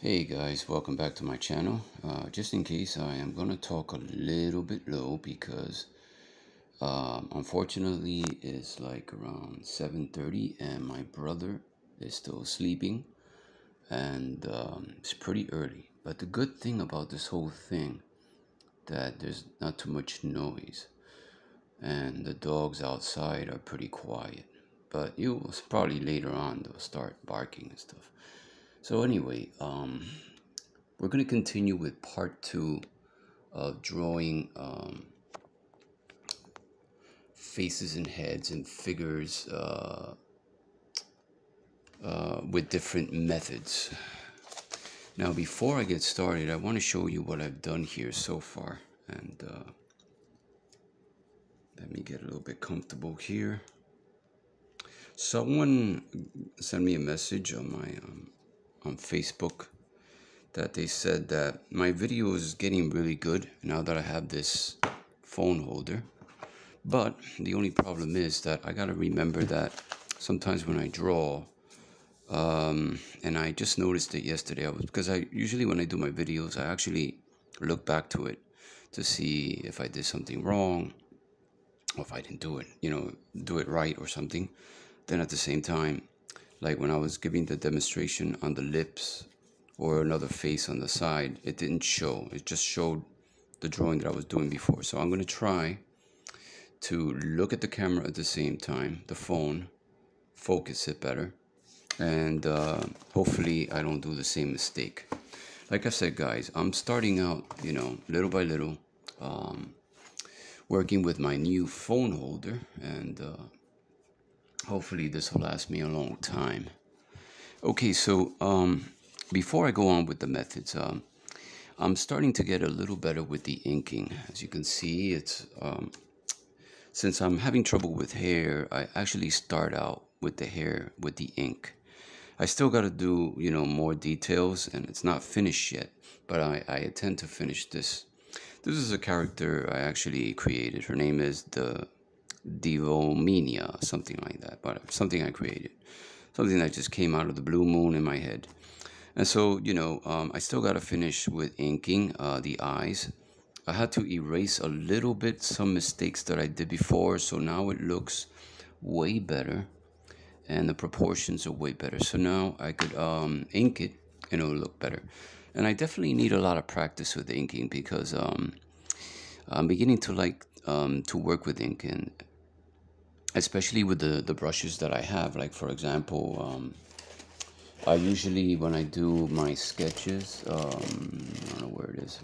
Hey guys, welcome back to my channel. Uh, just in case, I am going to talk a little bit low because um, unfortunately it's like around 7.30 and my brother is still sleeping and um, it's pretty early. But the good thing about this whole thing that there's not too much noise and the dogs outside are pretty quiet. But you will probably later on they'll start barking and stuff. So anyway, um, we're going to continue with part two of drawing um, faces and heads and figures uh, uh, with different methods. Now, before I get started, I want to show you what I've done here so far. And uh, let me get a little bit comfortable here. Someone sent me a message on my um, on Facebook that they said that my video is getting really good now that I have this phone holder. But the only problem is that I gotta remember that sometimes when I draw, um, and I just noticed it yesterday, I was, because I usually when I do my videos, I actually look back to it to see if I did something wrong or if I didn't do it, you know, do it right or something. Then at the same time, like when I was giving the demonstration on the lips or another face on the side, it didn't show. It just showed the drawing that I was doing before. So I'm going to try to look at the camera at the same time, the phone, focus it better, and uh, hopefully I don't do the same mistake. Like I said, guys, I'm starting out, you know, little by little, um, working with my new phone holder, and uh, hopefully this will last me a long time. Okay, so um, before I go on with the methods, um, I'm starting to get a little better with the inking. As you can see, it's um, since I'm having trouble with hair, I actually start out with the hair with the ink. I still got to do, you know, more details and it's not finished yet, but I, I intend to finish this. This is a character I actually created. Her name is the Divomenia, something like that, but something I created. Something that just came out of the blue moon in my head. And so, you know, um, I still got to finish with inking uh, the eyes. I had to erase a little bit some mistakes that I did before, so now it looks way better and the proportions are way better. So now I could um, ink it and it'll look better. And I definitely need a lot of practice with inking because um, I'm beginning to like um, to work with ink and especially with the, the brushes that I have. Like for example, um, I usually, when I do my sketches, um, I don't know where it is.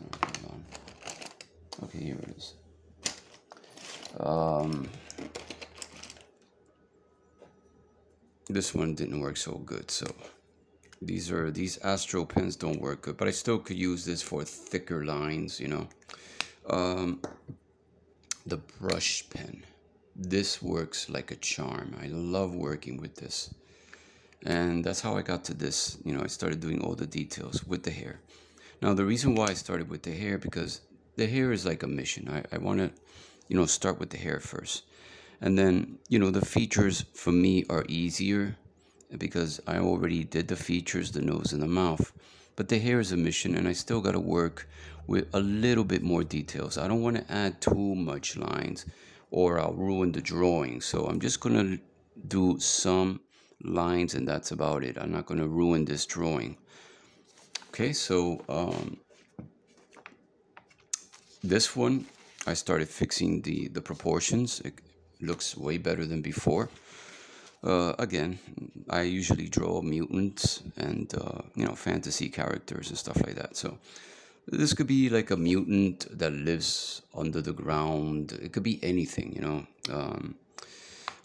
Okay, here it is. Um, this one didn't work so good, so these are these Astro pens don't work good, but I still could use this for thicker lines, you know. Um, the brush pen this works like a charm. I love working with this. And that's how I got to this. You know, I started doing all the details with the hair. Now, the reason why I started with the hair, because the hair is like a mission. I, I want to, you know, start with the hair first. And then, you know, the features for me are easier because I already did the features, the nose and the mouth. But the hair is a mission and I still got to work with a little bit more details. I don't want to add too much lines or I'll ruin the drawing. So I'm just to do some lines and that's about it. I'm not to ruin this drawing. Okay, so um, this one, I started fixing the, the proportions. It looks way better than before. Uh, again, I usually draw mutants and, uh, you know, fantasy characters and stuff like that. So this could be like a mutant that lives under the ground. It could be anything, you know. Um,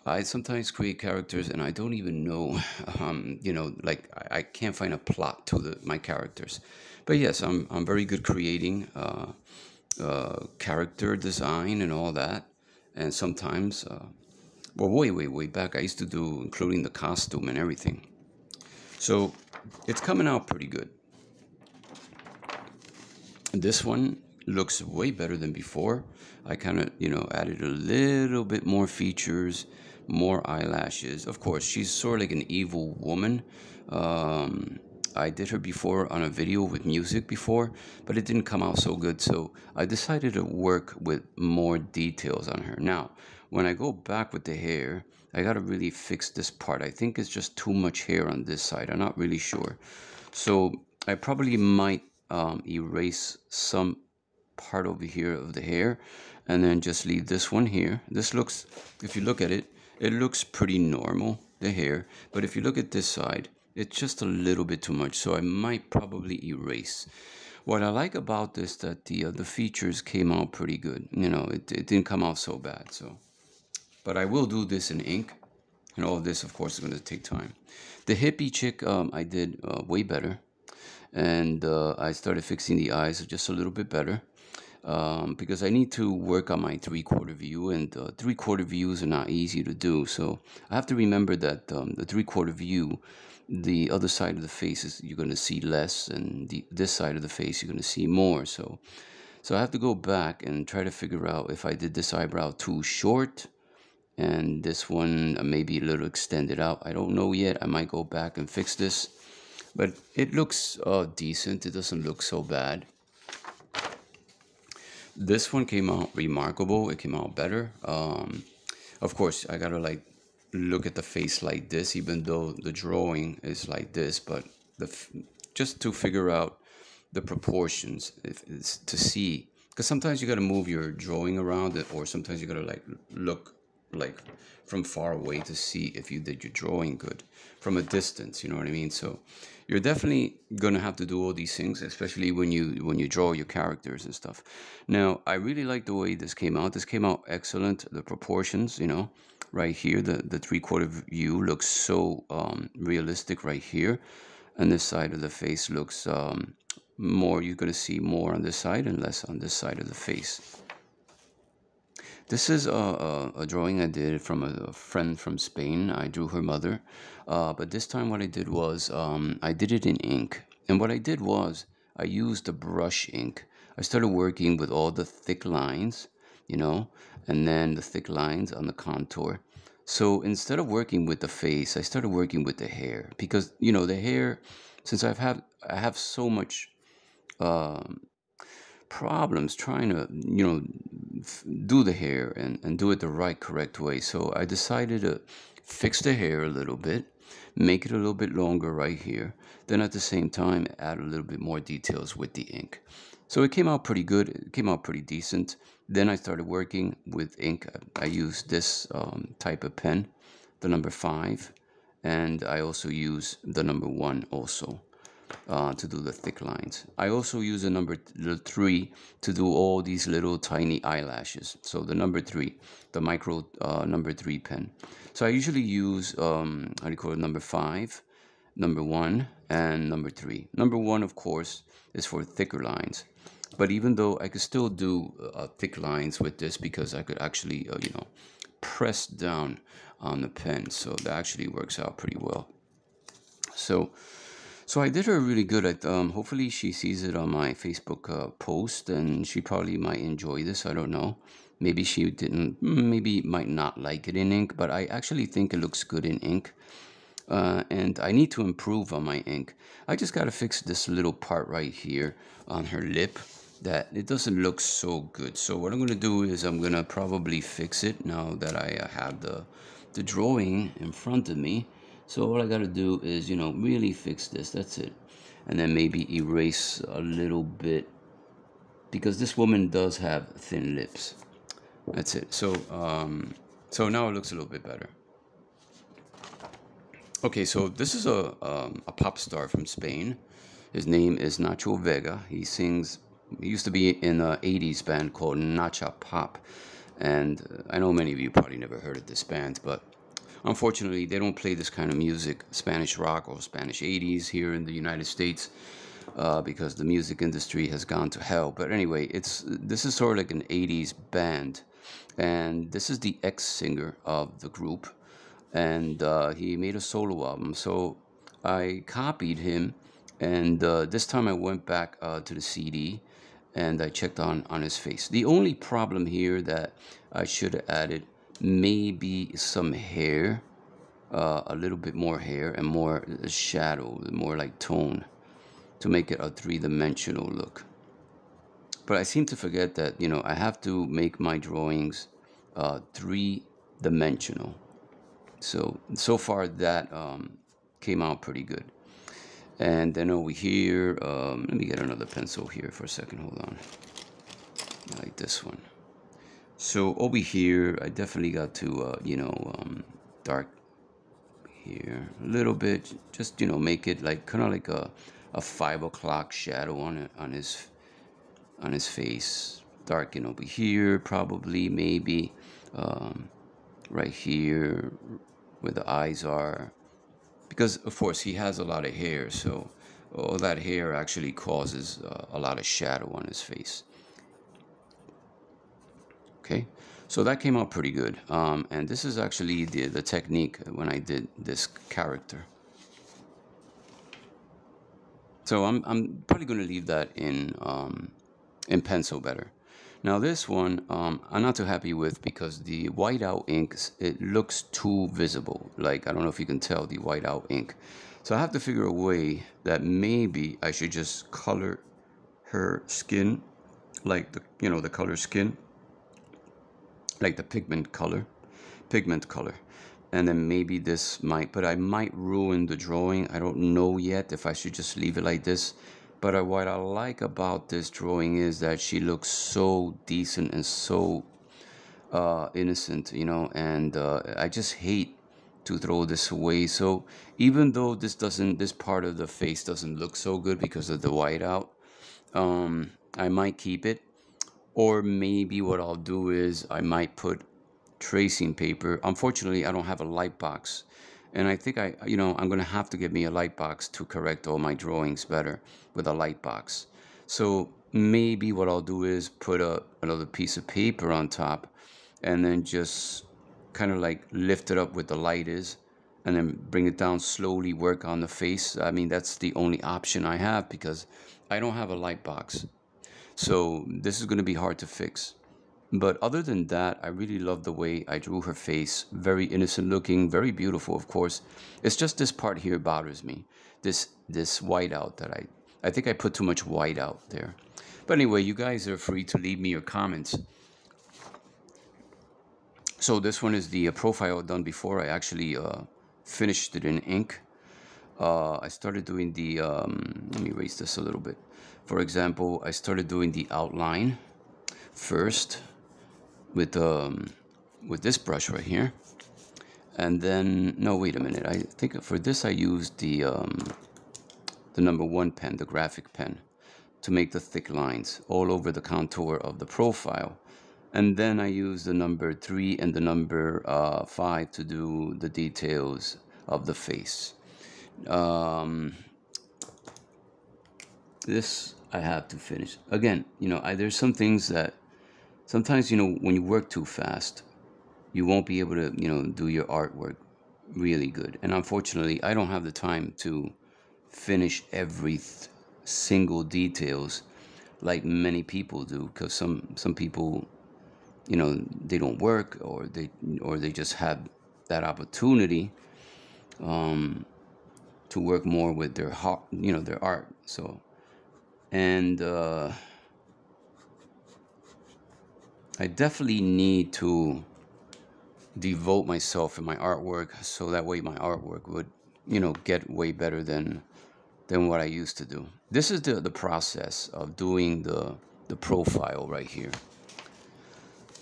I sometimes create characters and I don't even know, um, you know, like I, I, can't find a plot to the, my characters. But yes, I'm, I'm very good creating uh, uh, character design and all that. And sometimes, uh, well, way, way, way back, I used to do including the costume and everything. So it's coming out pretty good. This one looks way better than before. I kind of, you know, added a little bit more features, more eyelashes. Of course, she's sort of like an evil woman. Um, I did her before on a video with music before, but it didn't come out so good. So I decided to work with more details on her. Now, when I go back with the hair, I got to really fix this part. I think it's just too much hair on this side. I'm not really sure. So I probably might um, erase some part over here of the hair and then just leave this one here. This looks, if you look at it, it looks pretty normal, the hair. But if you look at this side, it's just a little bit too much. So I might probably erase. What I like about this that the uh, the features came out pretty good. You know, it, it didn't come out so bad. So, but I will do this in ink. And all this, of course, is going to take time. The hippie chick, um, I did uh, way better. And uh, I started fixing the eyes just a little bit better um, because I need to work on my three quarter view, and uh, three quarter views are not easy to do. So I have to remember that um, the three quarter view, the other side of the face is you're going to see less, and the, this side of the face you're going to see more. So, so I have to go back and try to figure out if I did this eyebrow too short, and this one uh, maybe a little extended out. I don't know yet. I might go back and fix this, but it looks uh, decent. It doesn't look so bad. This one came out remarkable. It came out better. Um, of course, I gotta like look at the face like this, even though the drawing is like this, but the just to figure out the proportions if it's to see because sometimes you got to move your drawing around it or sometimes you got to like look like from far away to see if you did your drawing good from a distance you know what i mean? So you're definitely going to have to do all these things especially when you when you draw your characters and stuff. Now i really like the way this came out. This came out excellent. The proportions you know right here the the three quarter view looks so um, realistic right here. And this side of the face looks um, more you're going to see more on this side and less on this side of the face this is a, a, a, drawing I did from a, a, friend from Spain. I drew her mother. Uh, but this time what I did was um, I did it in ink. And what I did was I used the brush ink. I started working with all the thick lines, you know, and then the thick lines on the contour. So instead of working with the face, I started working with the hair because, you know, the hair, since I've had, I have so much um, problems trying to, you know, do the hair and, and do it the right correct way. So I decided to fix the hair a little bit, make it a little bit longer right here. Then at the same time, add a little bit more details with the ink. So it came out pretty good. It came out pretty decent. Then I started working with ink. I used this um, type of pen, the number five, and I also use the number one also uh, to do the thick lines. I also use the number the three to do all these little tiny eyelashes. So the number three, the micro uh, number three pen. So I usually use, um, how do you call it, number five, number one, and number three. Number one, of course, is for thicker lines. But even though I could still do uh, thick lines with this because I could actually, uh, you know, press down on the pen. So that actually works out pretty well. So so I did her really good at, um, hopefully she sees it on my Facebook uh, post and she probably might enjoy this. I don't know. Maybe she didn't, mm, maybe might not like it in ink, but I actually think it looks good in ink. Uh, and I need to improve on my ink. I just got to fix this little part right here on her lip that it doesn't look so good. So what I'm going to do is I'm going to probably fix it now that I uh, have the, the drawing in front of me. So all I got to do is, you know, really fix this. That's it. And then maybe erase a little bit because this woman does have thin lips. That's it. So, um, so now it looks a little bit better. Okay, so this is a, um, a pop star from Spain. His name is Nacho Vega. He sings, he used to be in an 80s band called Nacha Pop. And uh, I know many of you probably never heard of this band, but Unfortunately, they don't play this kind of music, Spanish rock or Spanish 80s here in the United States. Uh, because the music industry has gone to hell. But anyway, it's this is sort of like an 80s band, and this is the ex-singer of the group, and uh, he made a solo album. So I copied him, and uh, this time I went back uh, to the CD, and I checked on on his face. The only problem here that I should have added maybe some hair uh, a little bit more hair and more shadow, more like tone to make it a three-dimensional look. But I seem to forget that, you know, I have to make my drawings uh, three-dimensional. So, so far that um, came out pretty good. And then over here, um, let me get another pencil here for a second, hold on. like this one. So over here, I definitely got to, uh, you know, um, dark here a little bit, just, you know, make it like kind of like a, a five o'clock shadow on it, on his, on his face. Darken over here, probably, maybe, um, right here where the eyes are because of course he has a lot of hair so all that hair actually causes uh, a lot of shadow on his face okay. So that came out pretty good. Um, and this is actually the, the technique when I did this character. So I'm, I'm probably going to leave that in um, in pencil better. Now this one um, I'm not too happy with because the whiteout ink, it looks too visible. Like, I don't know if you can tell the whiteout ink. So I have to figure a way that maybe I should just color her skin, like the, you know, the color skin, like the pigment color, pigment color. And then maybe this might, but I might ruin the drawing. I don't know yet if I should just leave it like this but what I like about this drawing is that she looks so decent and so uh, innocent, you know, and uh, I just hate to throw this away. So even though this doesn't, this part of the face doesn't look so good because of the whiteout, um, I might keep it. Or maybe what I'll do is I might put tracing paper. Unfortunately, I don't have a light box and I think I, you know, I'm going to have to get me a light box to correct all my drawings better with a light box. So maybe what I'll do is put a, another piece of paper on top and then just kind of like lift it up with the light is and then bring it down slowly, work on the face. I mean, that's the only option I have because I don't have a light box. So this is going to be hard to fix. But other than that, I really love the way I drew her face. Very innocent looking, very beautiful, of course. It's just this part here bothers me. This this white out that I I think I put too much white out there. But anyway, you guys are free to leave me your comments. So this one is the uh, profile done before I actually uh, finished it in ink. Uh, I started doing the, um, let me erase this a little bit. For example, I started doing the outline first with um, with this brush right here. And then, no, wait a minute. I think for this I used the, um, the number one pen, the graphic pen, to make the thick lines all over the contour of the profile. And then I used the number three and the number uh, five to do the details of the face. Um, this I have to finish. Again, you know, I, there's some things that sometimes you know when you work too fast you won't be able to you know do your artwork really good and unfortunately i don't have the time to finish every single details like many people do because some some people you know they don't work or they or they just have that opportunity um, to work more with their heart you know their art so and uh, I definitely need to devote myself in my artwork so that way my artwork would, you know, get way better than than what I used to do. This is the, the process of doing the, the profile right here.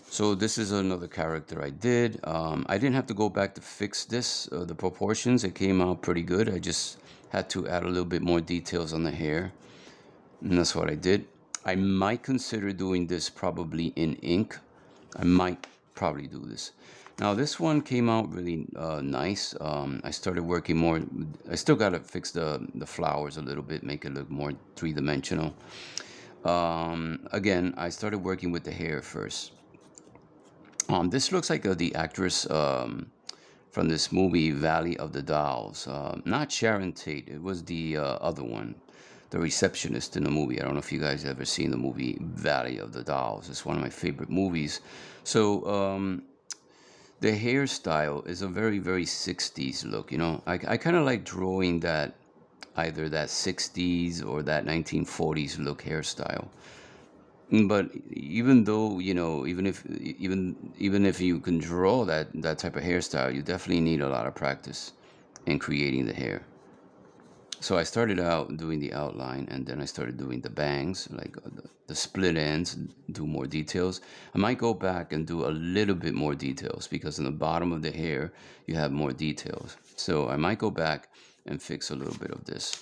So this is another character I did. Um, I didn't have to go back to fix this, uh, the proportions. It came out pretty good. I just had to add a little bit more details on the hair. And that's what I did. I might consider doing this probably in ink. I might probably do this. Now this one came out really uh, nice. Um, I started working more. I still got to fix the, the flowers a little bit, make it look more three-dimensional. Um, again, I started working with the hair first. Um, this looks like uh, the actress um, from this movie Valley of the Dolls. Uh, not Sharon Tate. It was the uh, other one the receptionist in the movie. I don't know if you guys ever seen the movie Valley of the Dolls. It's one of my favorite movies. So um, the hairstyle is a very very 60s look you know i, I kind of like drawing that either that 60s or that 1940s look hairstyle but even though you know even if even even if you can draw that that type of hairstyle you definitely need a lot of practice in creating the hair so I started out doing the outline and then I started doing the bangs, like uh, the, the, split ends, do more details. I might go back and do a little bit more details because in the bottom of the hair, you have more details. So I might go back and fix a little bit of this.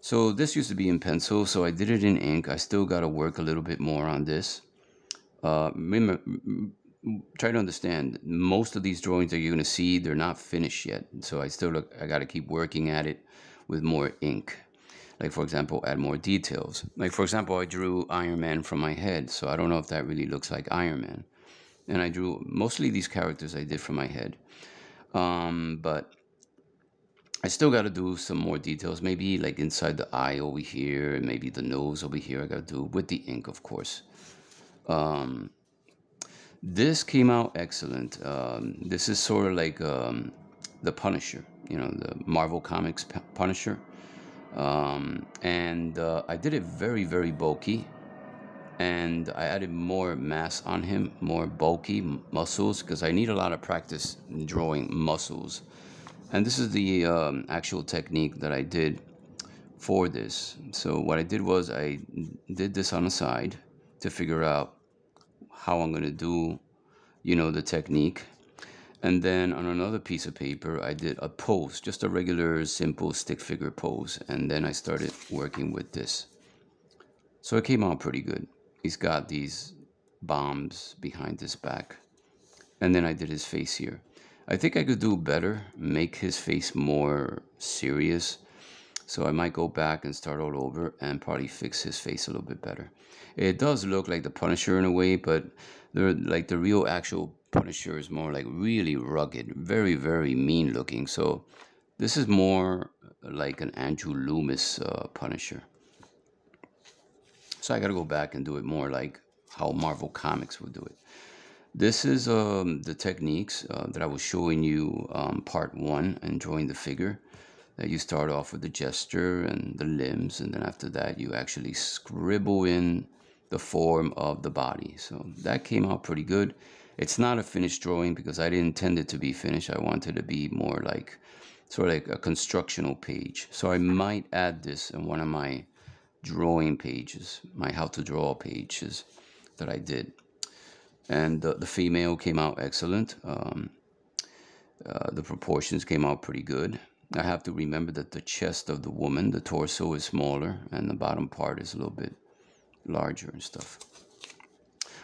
So this used to be in pencil, so I did it in ink. I still got to work a little bit more on this. Uh, remember, try to understand most of these drawings that you're going to see they're not finished yet. So i still look i got to keep working at it with more ink. Like for example add more details. Like for example i drew iron man from my head so i don't know if that really looks like iron man. And i drew mostly these characters i did from my head. Um, but i still got to do some more details. Maybe like inside the eye over here and maybe the nose over here i got to do with the ink of course. Um, this came out excellent. Um, this is sort of like um, the Punisher, you know, the Marvel Comics Punisher. Um, and uh, I did it very, very bulky. And I added more mass on him, more bulky muscles, because I need a lot of practice drawing muscles. And this is the um, actual technique that I did for this. So what I did was I did this on the side to figure out how I'm going to do, you know, the technique. And then on another piece of paper, I did a pose, just a regular, simple stick figure pose. And then I started working with this. So it came out pretty good. He's got these bombs behind his back. And then I did his face here. I think I could do better, make his face more serious. So I might go back and start all over and probably fix his face a little bit better. It does look like the Punisher in a way, but the like the real actual Punisher is more like really rugged, very very mean looking. So this is more like an Andrew Loomis uh, Punisher. So I got to go back and do it more like how Marvel Comics would do it. This is um, the techniques uh, that I was showing you um, part one and drawing the figure that you start off with the gesture and the limbs and then after that you actually scribble in the form of the body. So that came out pretty good. It's not a finished drawing because I didn't intend it to be finished. I wanted to be more like sort of like a constructional page. So I might add this in one of my drawing pages my how to draw pages that I did. And the, the female came out excellent. Um, uh, the proportions came out pretty good I have to remember that the chest of the woman, the torso is smaller and the bottom part is a little bit larger and stuff.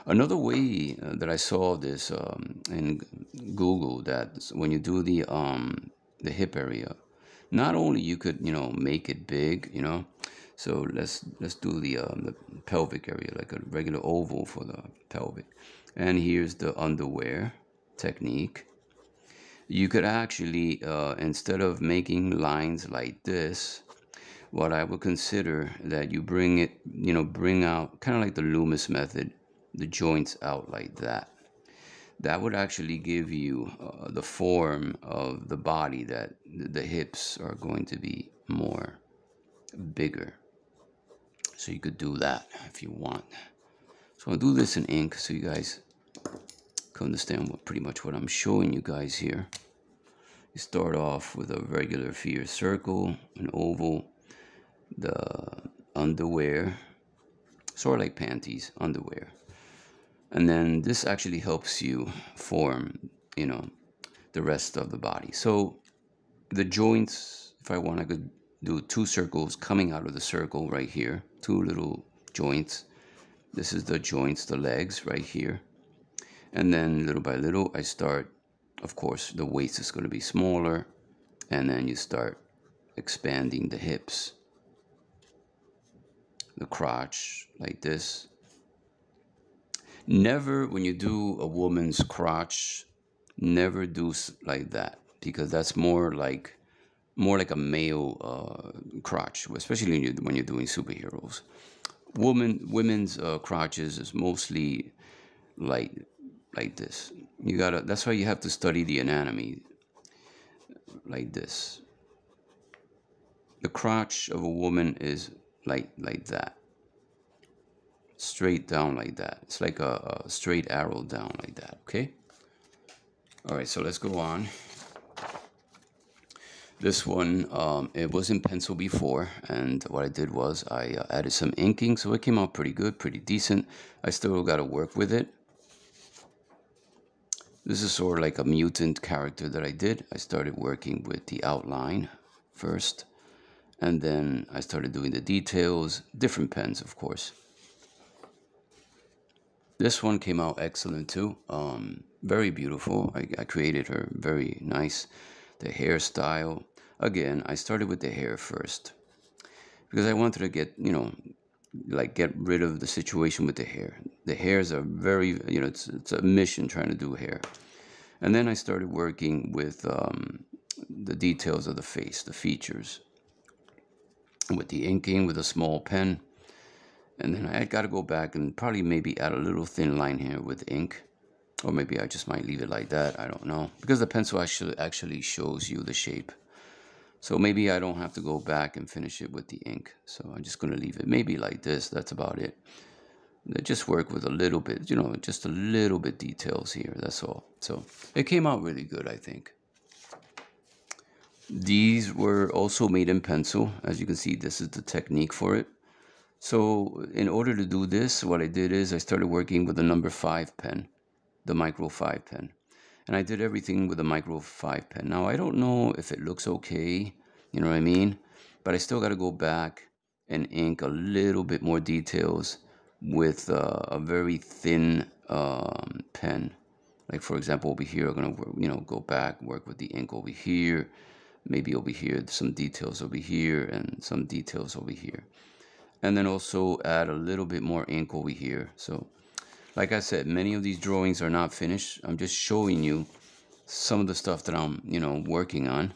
Another way uh, that I saw this um, in Google that when you do the um, the hip area, not only you could you know make it big, you know, so let's let's do the, um, the pelvic area like a regular oval for the pelvic, and here's the underwear technique you could actually, uh, instead of making lines like this, what I would consider that you bring it, you know, bring out kind of like the Loomis method, the joints out like that. That would actually give you uh, the form of the body that the hips are going to be more bigger. So you could do that if you want. So I'll do this in ink so you guys can understand what pretty much what I'm showing you guys here. You start off with a regular fear circle, an oval, the underwear, sort of like panties, underwear. And then this actually helps you form, you know, the rest of the body. So the joints, if I want, I could do two circles coming out of the circle right here, two little joints. This is the joints, the legs right here. And then little by little, I start, of course, the waist is going to be smaller. And then you start expanding the hips, the crotch, like this. Never, when you do a woman's crotch, never do like that because that's more like more like a male uh, crotch, especially when you're, when you're doing superheroes. Woman, women's uh, crotches is mostly like like this. You gotta, that's why you have to study the anatomy like this. The crotch of a woman is like, like that. Straight down like that. It's like a, a straight arrow down like that, okay? All right, so let's go on. This one, um, it was in pencil before, and what I did was I uh, added some inking, so it came out pretty good, pretty decent. I still got to work with it. This is sort of like a mutant character that I did. I started working with the outline first, and then I started doing the details, different pens, of course. This one came out excellent too. Um, very beautiful. I, I created her very nice. The hairstyle, again, I started with the hair first because I wanted to get, you know, like get rid of the situation with the hair. The hairs are very, you know, it's, it's a mission trying to do hair. And then I started working with um, the details of the face, the features, with the inking with a small pen. And then I got to go back and probably maybe add a little thin line here with ink. Or maybe I just might leave it like that. I don't know. Because the pencil actually, actually shows you the shape. So maybe I don't have to go back and finish it with the ink. So I'm just going to leave it maybe like this. That's about it. Just work with a little bit, you know, just a little bit details here. That's all. So it came out really good, I think. These were also made in pencil. As you can see, this is the technique for it. So in order to do this, what I did is I started working with the number five pen, the micro five pen and I did everything with a micro 5 pen. Now, I don't know if it looks okay, you know what I mean? But I still got to go back and ink a little bit more details with uh, a very thin um, pen. Like, for example, over here, I'm going to, you know, go back, work with the ink over here. Maybe over here, some details over here, and some details over here. And then also add a little bit more ink over here. So like I said, many of these drawings are not finished. I'm just showing you some of the stuff that I'm, you know, working on.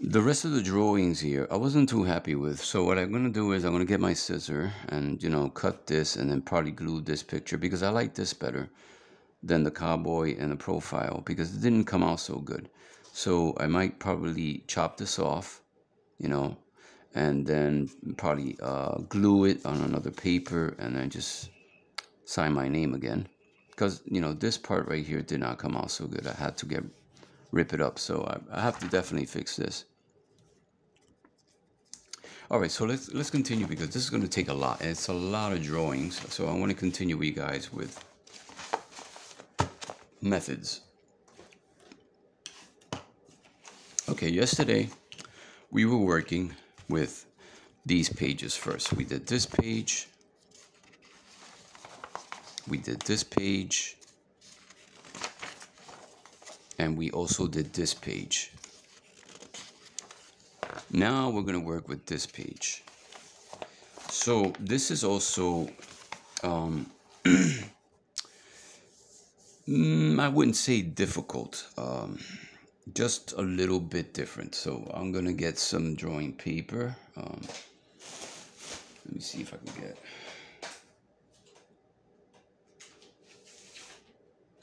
The rest of the drawings here, I wasn't too happy with. So what I'm going to do is I'm going to get my scissor and, you know, cut this and then probably glue this picture because I like this better than the cowboy and the profile because it didn't come out so good. So I might probably chop this off, you know, and then probably uh, glue it on another paper and then just sign my name again. Because, you know, this part right here did not come out so good. I had to get rip it up. So I, I have to definitely fix this. All right, so let's let's continue because this is going to take a lot. It's a lot of drawings. So I want to continue with you guys with methods. Okay, yesterday we were working with these pages first. We did this page, we did this page, and we also did this page. Now we're going to work with this page. So this is also um, Mm, I wouldn't say difficult, um, just a little bit different. So I'm gonna get some drawing paper. Um, let me see if I can get.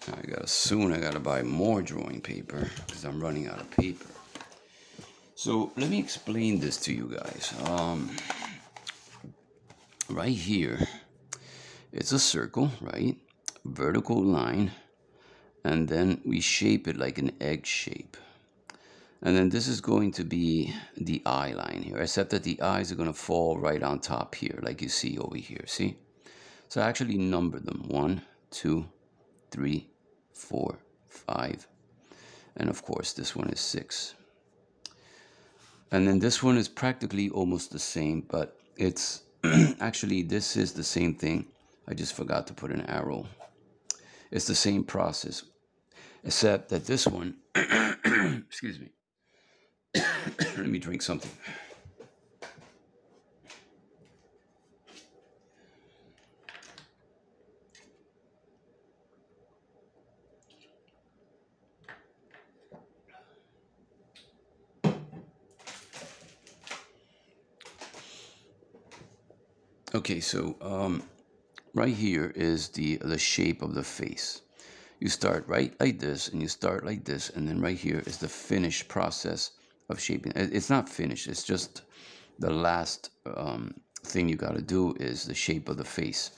I gotta soon. I gotta buy more drawing paper because I'm running out of paper. So let me explain this to you guys. Um, right here, it's a circle, right? Vertical line and then we shape it like an egg shape. And then this is going to be the eye line here, except that the eyes are going to fall right on top here, like you see over here, see? So I actually number them, one, two, three, four, five, and of course this one is six. And then this one is practically almost the same, but it's actually, this is the same thing. I just forgot to put an arrow. It's the same process except that this one, excuse me, let me drink something. Okay, so um, right here is the, the shape of the face. You start right like this, and you start like this, and then right here is the finished process of shaping. It's not finished. It's just the last um, thing you got to do is the shape of the face.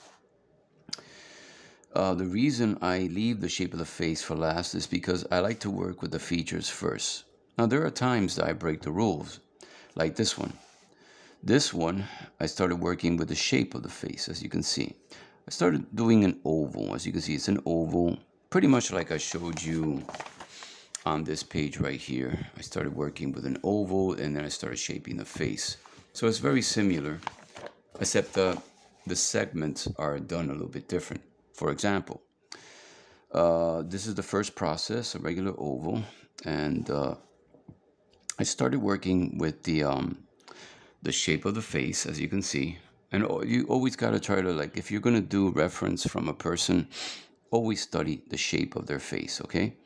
Uh, the reason I leave the shape of the face for last is because I like to work with the features first. Now, there are times that I break the rules, like this one. This one, I started working with the shape of the face, as you can see. I started doing an oval. As you can see, it's an oval, pretty much like I showed you on this page right here. I started working with an oval, and then I started shaping the face. So it's very similar, except the, the segments are done a little bit different. For example, uh, this is the first process, a regular oval, and uh, I started working with the um, the shape of the face, as you can see. And you always got to try to, like, if you're going to do reference from a person, always study the shape of their face, okay?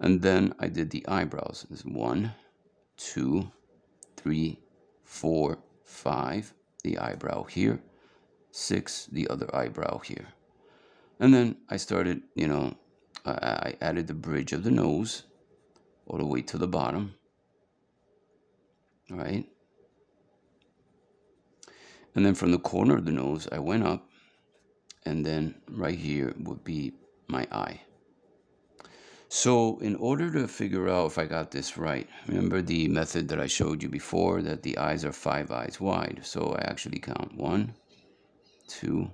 And then I did the eyebrows. There's one, two, three, four, five, the eyebrow here, six, the other eyebrow here. And then I started, you know, I added the bridge of the nose all the way to the bottom right? And then from the corner of the nose, I went up, and then right here would be my eye. So in order to figure out if I got this right, remember the method that I showed you before that the eyes are five eyes wide. So I actually count one, two,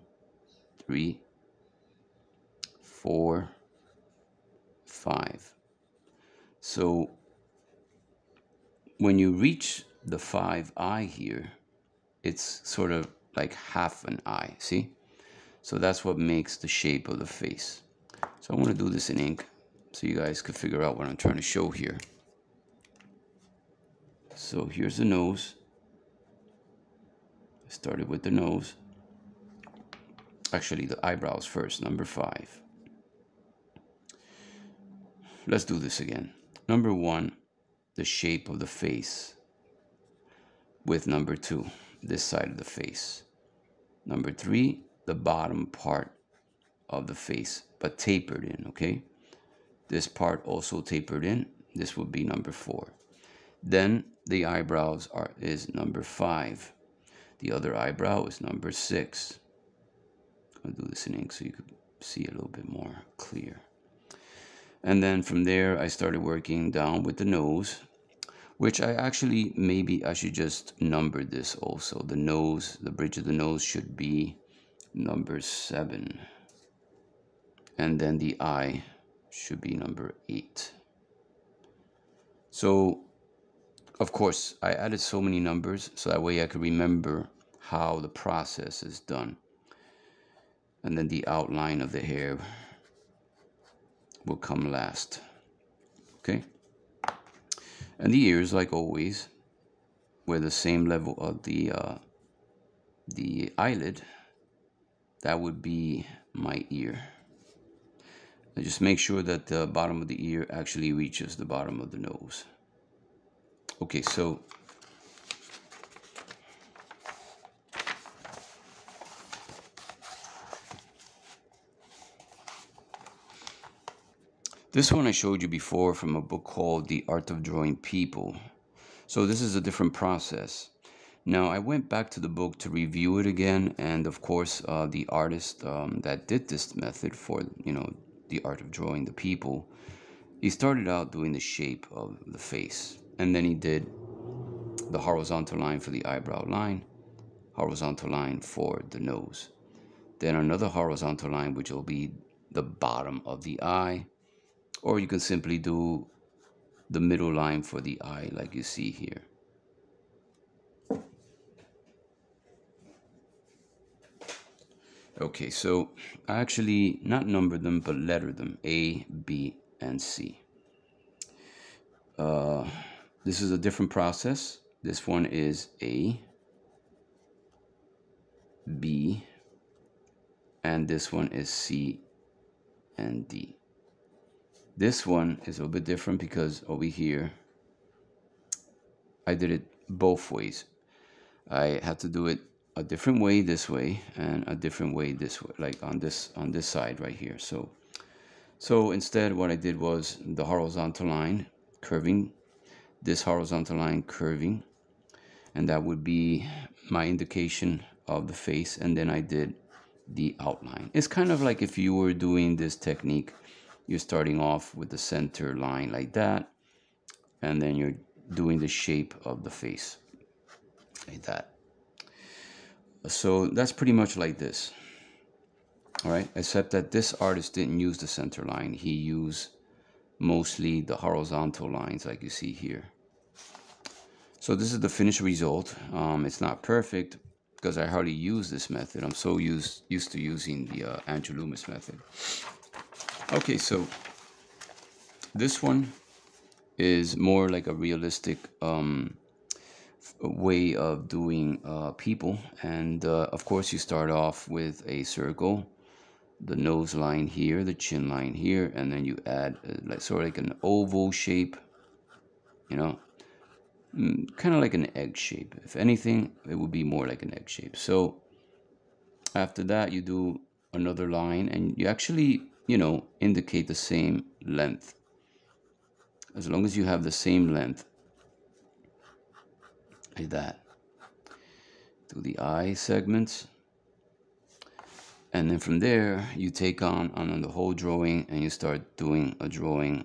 three, four, five. So when you reach the five eye here, it's sort of like half an eye, see? So that's what makes the shape of the face. So I'm going to do this in ink so you guys could figure out what I'm trying to show here. So here's the nose. I started with the nose. Actually, the eyebrows first, number five. Let's do this again. Number one, the shape of the face with number two, this side of the face. Number three, the bottom part of the face, but tapered in, okay? This part also tapered in. This would be number four. Then the eyebrows are is number five. The other eyebrow is number six. I'll do this in ink so you can see a little bit more clear. And then from there, I started working down with the nose, which I actually, maybe I should just number this also. The nose, the bridge of the nose should be number seven. And then the eye should be number eight. So, of course, I added so many numbers so that way I could remember how the process is done. And then the outline of the hair will come last. Okay? And the ears, like always, were the same level of the uh, the eyelid. That would be my ear. And just make sure that the bottom of the ear actually reaches the bottom of the nose. Okay, so This one I showed you before from a book called The Art of Drawing People. So this is a different process. Now I went back to the book to review it again and of course uh, the artist um, that did this method for you know the art of drawing the people he started out doing the shape of the face and then he did the horizontal line for the eyebrow line horizontal line for the nose then another horizontal line which will be the bottom of the eye or you can simply do the middle line for the eye like you see here. Okay, so I actually not number them, but letter them A, B, and C. Uh, this is a different process. This one is A, B, and this one is C and D. This one is a little bit different because over here, I did it both ways. I had to do it a different way this way and a different way this way, like on this on this side right here. So, so instead, what I did was the horizontal line curving, this horizontal line curving, and that would be my indication of the face. And then I did the outline. It's kind of like if you were doing this technique, you're starting off with the center line like that, and then you're doing the shape of the face like that. So that's pretty much like this. All right, except that this artist didn't use the center line. He used mostly the horizontal lines like you see here. So this is the finished result. Um, it's not perfect because I hardly use this method. I'm so used used to using the uh, Andrew Loomis method. Okay, so this one is more like a realistic um, way of doing uh, people. And uh, of course, you start off with a circle, the nose line here, the chin line here, and then you add uh, like sort of like an oval shape, you know, mm, kind of like an egg shape. If anything, it would be more like an egg shape. So after that, you do another line, and you actually, you know, indicate the same length. As long as you have the same length, that. Do the eye segments. And then from there, you take on, on the whole drawing and you start doing a drawing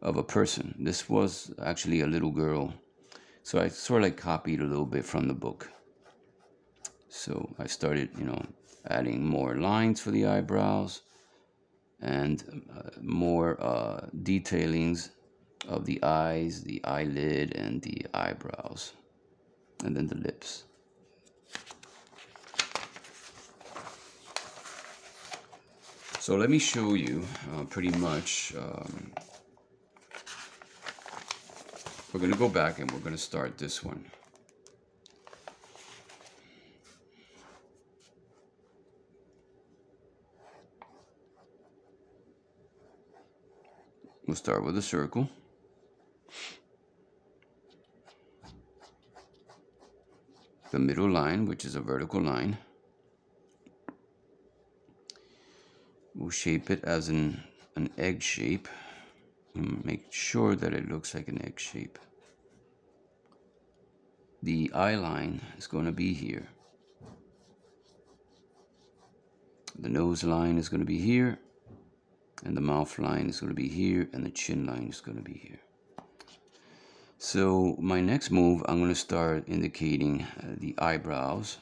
of a person. This was actually a little girl. So I sort of like copied a little bit from the book. So I started, you know, adding more lines for the eyebrows and uh, more uh, detailings of the eyes, the eyelid, and the eyebrows and then the lips. So let me show you uh, pretty much. Um, we're going to go back and we're going to start this one. We'll start with a circle. The middle line, which is a vertical line. We'll shape it as an, an egg shape and make sure that it looks like an egg shape. The eye line is going to be here. The nose line is going to be here, and the mouth line is going to be here, and the chin line is going to be here. So my next move, I'm going to start indicating uh, the eyebrows.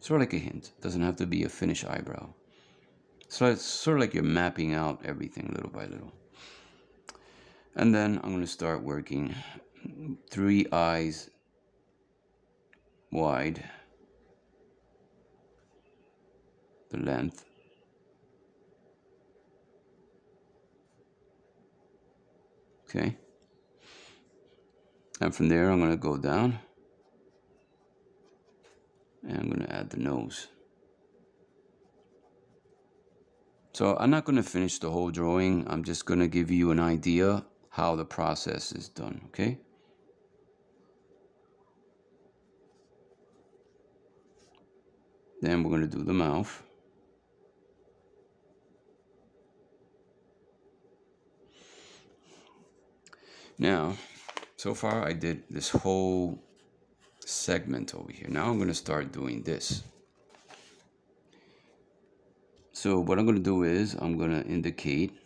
Sort of like a hint. Doesn't have to be a finished eyebrow. So it's sort of like you're mapping out everything little by little. And then I'm going to start working three eyes wide. The length. Okay. And from there, I'm going to go down. And I'm going to add the nose. So I'm not going to finish the whole drawing. I'm just going to give you an idea how the process is done, okay? Then we're going to do the mouth. Now, so far I did this whole segment over here. Now I'm going to start doing this. So what I'm going to do is I'm going to indicate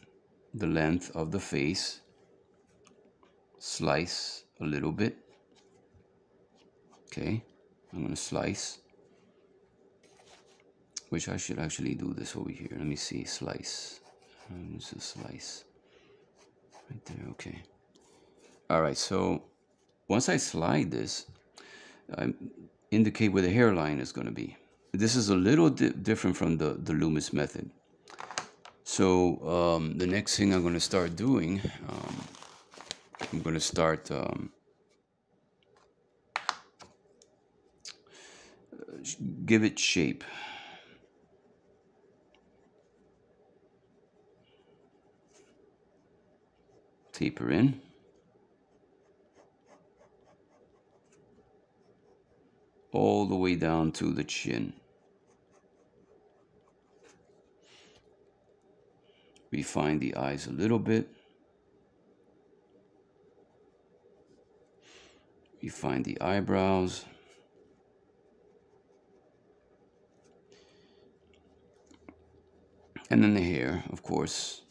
the length of the face, slice a little bit. Okay, I'm going to slice, which I should actually do this over here. Let me see, slice. This is slice. Right there, okay. All right, so once I slide this, I indicate where the hairline is going to be. This is a little di different from the, the Loomis method. So um, the next thing I'm going to start doing, um, I'm going to start um, give it shape. Taper in. All the way down to the chin. Refine the eyes a little bit. Refine the eyebrows. And then the hair, of course.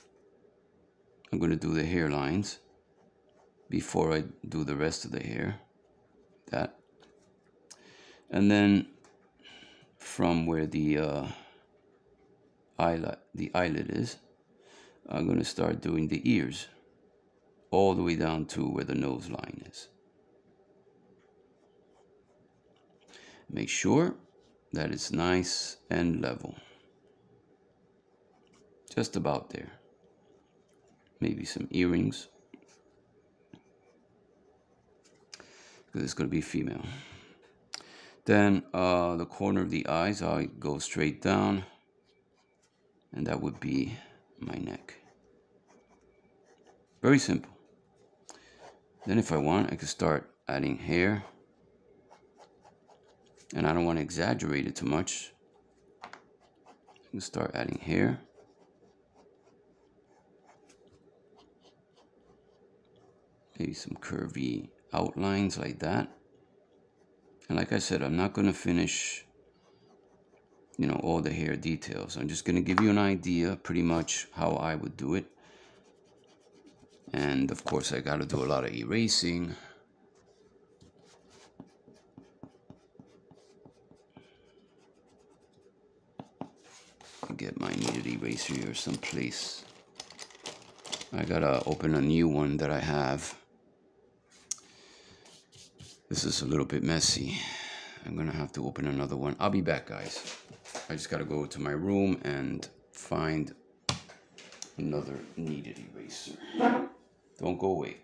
I'm going to do the hairlines before I do the rest of the hair. That. And then from where the uh, eyelid, the eyelid is, I'm going to start doing the ears all the way down to where the nose line is. Make sure that it's nice and level. Just about there. Maybe some earrings. Because it's going to be female. Then uh, the corner of the eyes, I go straight down. And that would be my neck. Very simple. Then if I want, I can start adding hair. And I don't want to exaggerate it too much. I can start adding hair. Maybe some curvy outlines like that. And like I said, I'm not going to finish you know, all the hair details. I'm just going to give you an idea pretty much how I would do it. And of course, I got to do a lot of erasing. Get my kneaded eraser here someplace. I gotta open a new one that I have. This is a little bit messy. I'm gonna have to open another one. I'll be back, guys. I just gotta go to my room and find another kneaded eraser. Don't go away.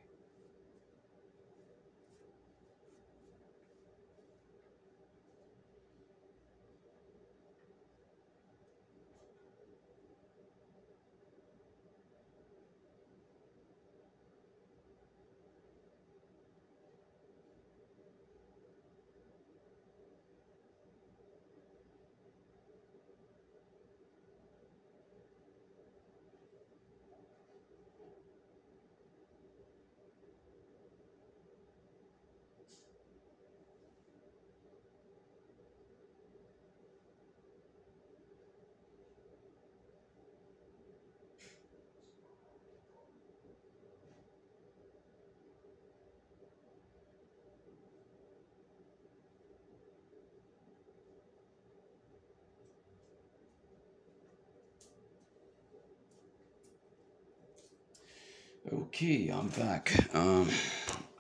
Okay, I'm back. Um,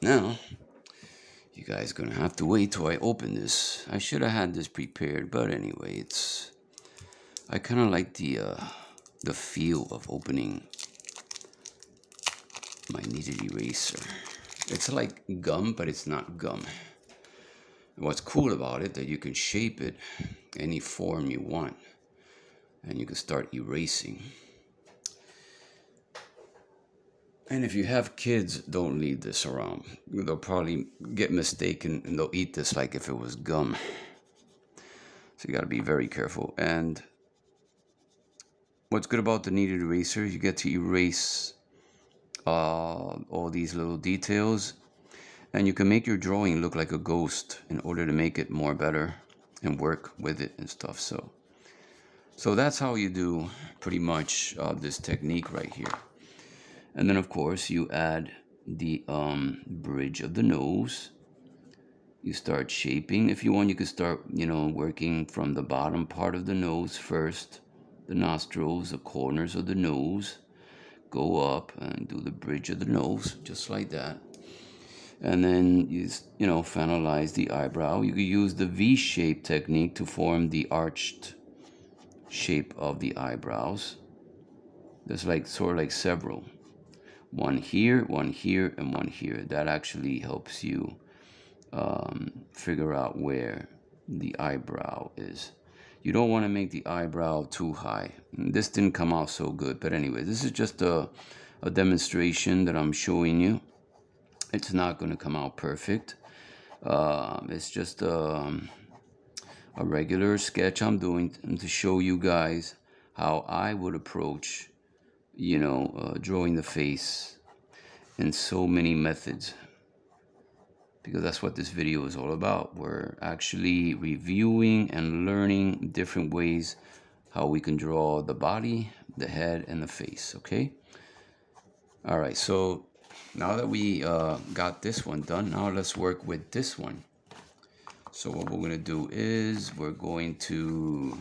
now, you guys gonna have to wait till I open this. I should have had this prepared, but anyway, it's. I kind of like the uh, the feel of opening my kneaded eraser. It's like gum, but it's not gum. What's cool about it that you can shape it any form you want, and you can start erasing. And if you have kids, don't leave this around. They'll probably get mistaken and they'll eat this like if it was gum. So you got to be very careful. And what's good about the kneaded eraser, you get to erase uh, all these little details. And you can make your drawing look like a ghost in order to make it more better and work with it and stuff. So, so that's how you do pretty much uh, this technique right here. And then, of course, you add the um, bridge of the nose. You start shaping. If you want, you can start, you know, working from the bottom part of the nose first, the nostrils, the corners of the nose. Go up and do the bridge of the nose, just like that. And then you, you know, finalize the eyebrow. You can use the V-shape technique to form the arched shape of the eyebrows. There's like sort of like several one here, one here, and one here. That actually helps you um, figure out where the eyebrow is. You don't want to make the eyebrow too high. This didn't come out so good, but anyway, this is just a, a demonstration that I'm showing you. It's not going to come out perfect. Uh, it's just um, a regular sketch I'm doing to show you guys how I would approach, you know, uh, drawing the face in so many methods. Because that's what this video is all about. We're actually reviewing and learning different ways how we can draw the body, the head, and the face, okay? All right, so now that we uh, got this one done, now let's work with this one. So what we're going to do is we're going to,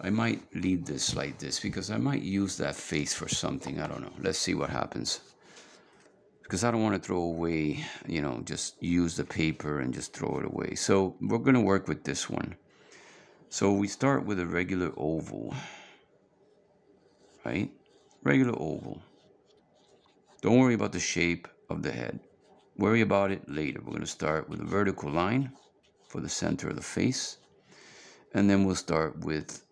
I might leave this like this because I might use that face for something. I don't know. Let's see what happens. Because I don't want to throw away, you know, just use the paper and just throw it away. So we're going to work with this one. So we start with a regular oval, right? Regular oval. Don't worry about the shape of the head. Worry about it later. We're going to start with a vertical line for the center of the face. And then we'll start with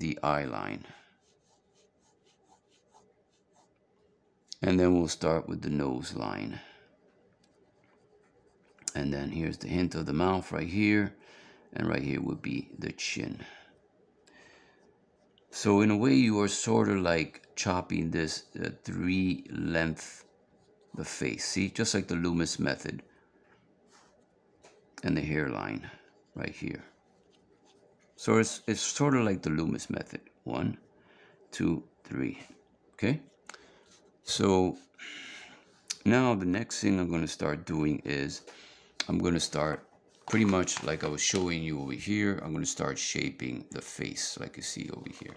the eye line. And then we'll start with the nose line. And then here's the hint of the mouth right here. And right here would be the chin. So in a way, you are sort of like chopping this uh, three length the face. See, just like the Loomis method. And the hairline right here. So it's, it's sort of like the Loomis method. One, two, three. Okay? So now the next thing I'm going to start doing is I'm going to start pretty much like I was showing you over here. I'm going to start shaping the face like you see over here.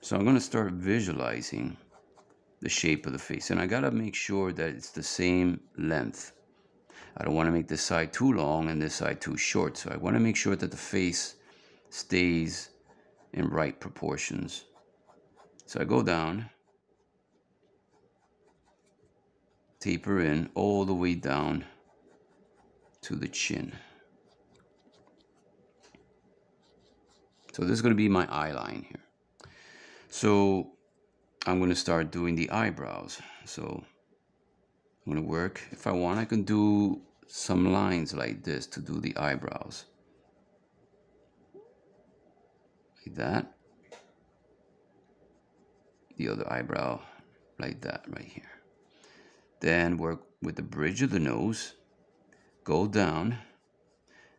So I'm going to start visualizing the shape of the face. And I got to make sure that it's the same length. I don't want to make this side too long and this side too short. So I want to make sure that the face stays in right proportions. So I go down, taper in all the way down to the chin. So this is going to be my eye line here. So I'm going to start doing the eyebrows. So I'm going to work. If I want, I can do some lines like this to do the eyebrows. Like that. The other eyebrow like that right here. Then work with the bridge of the nose. Go down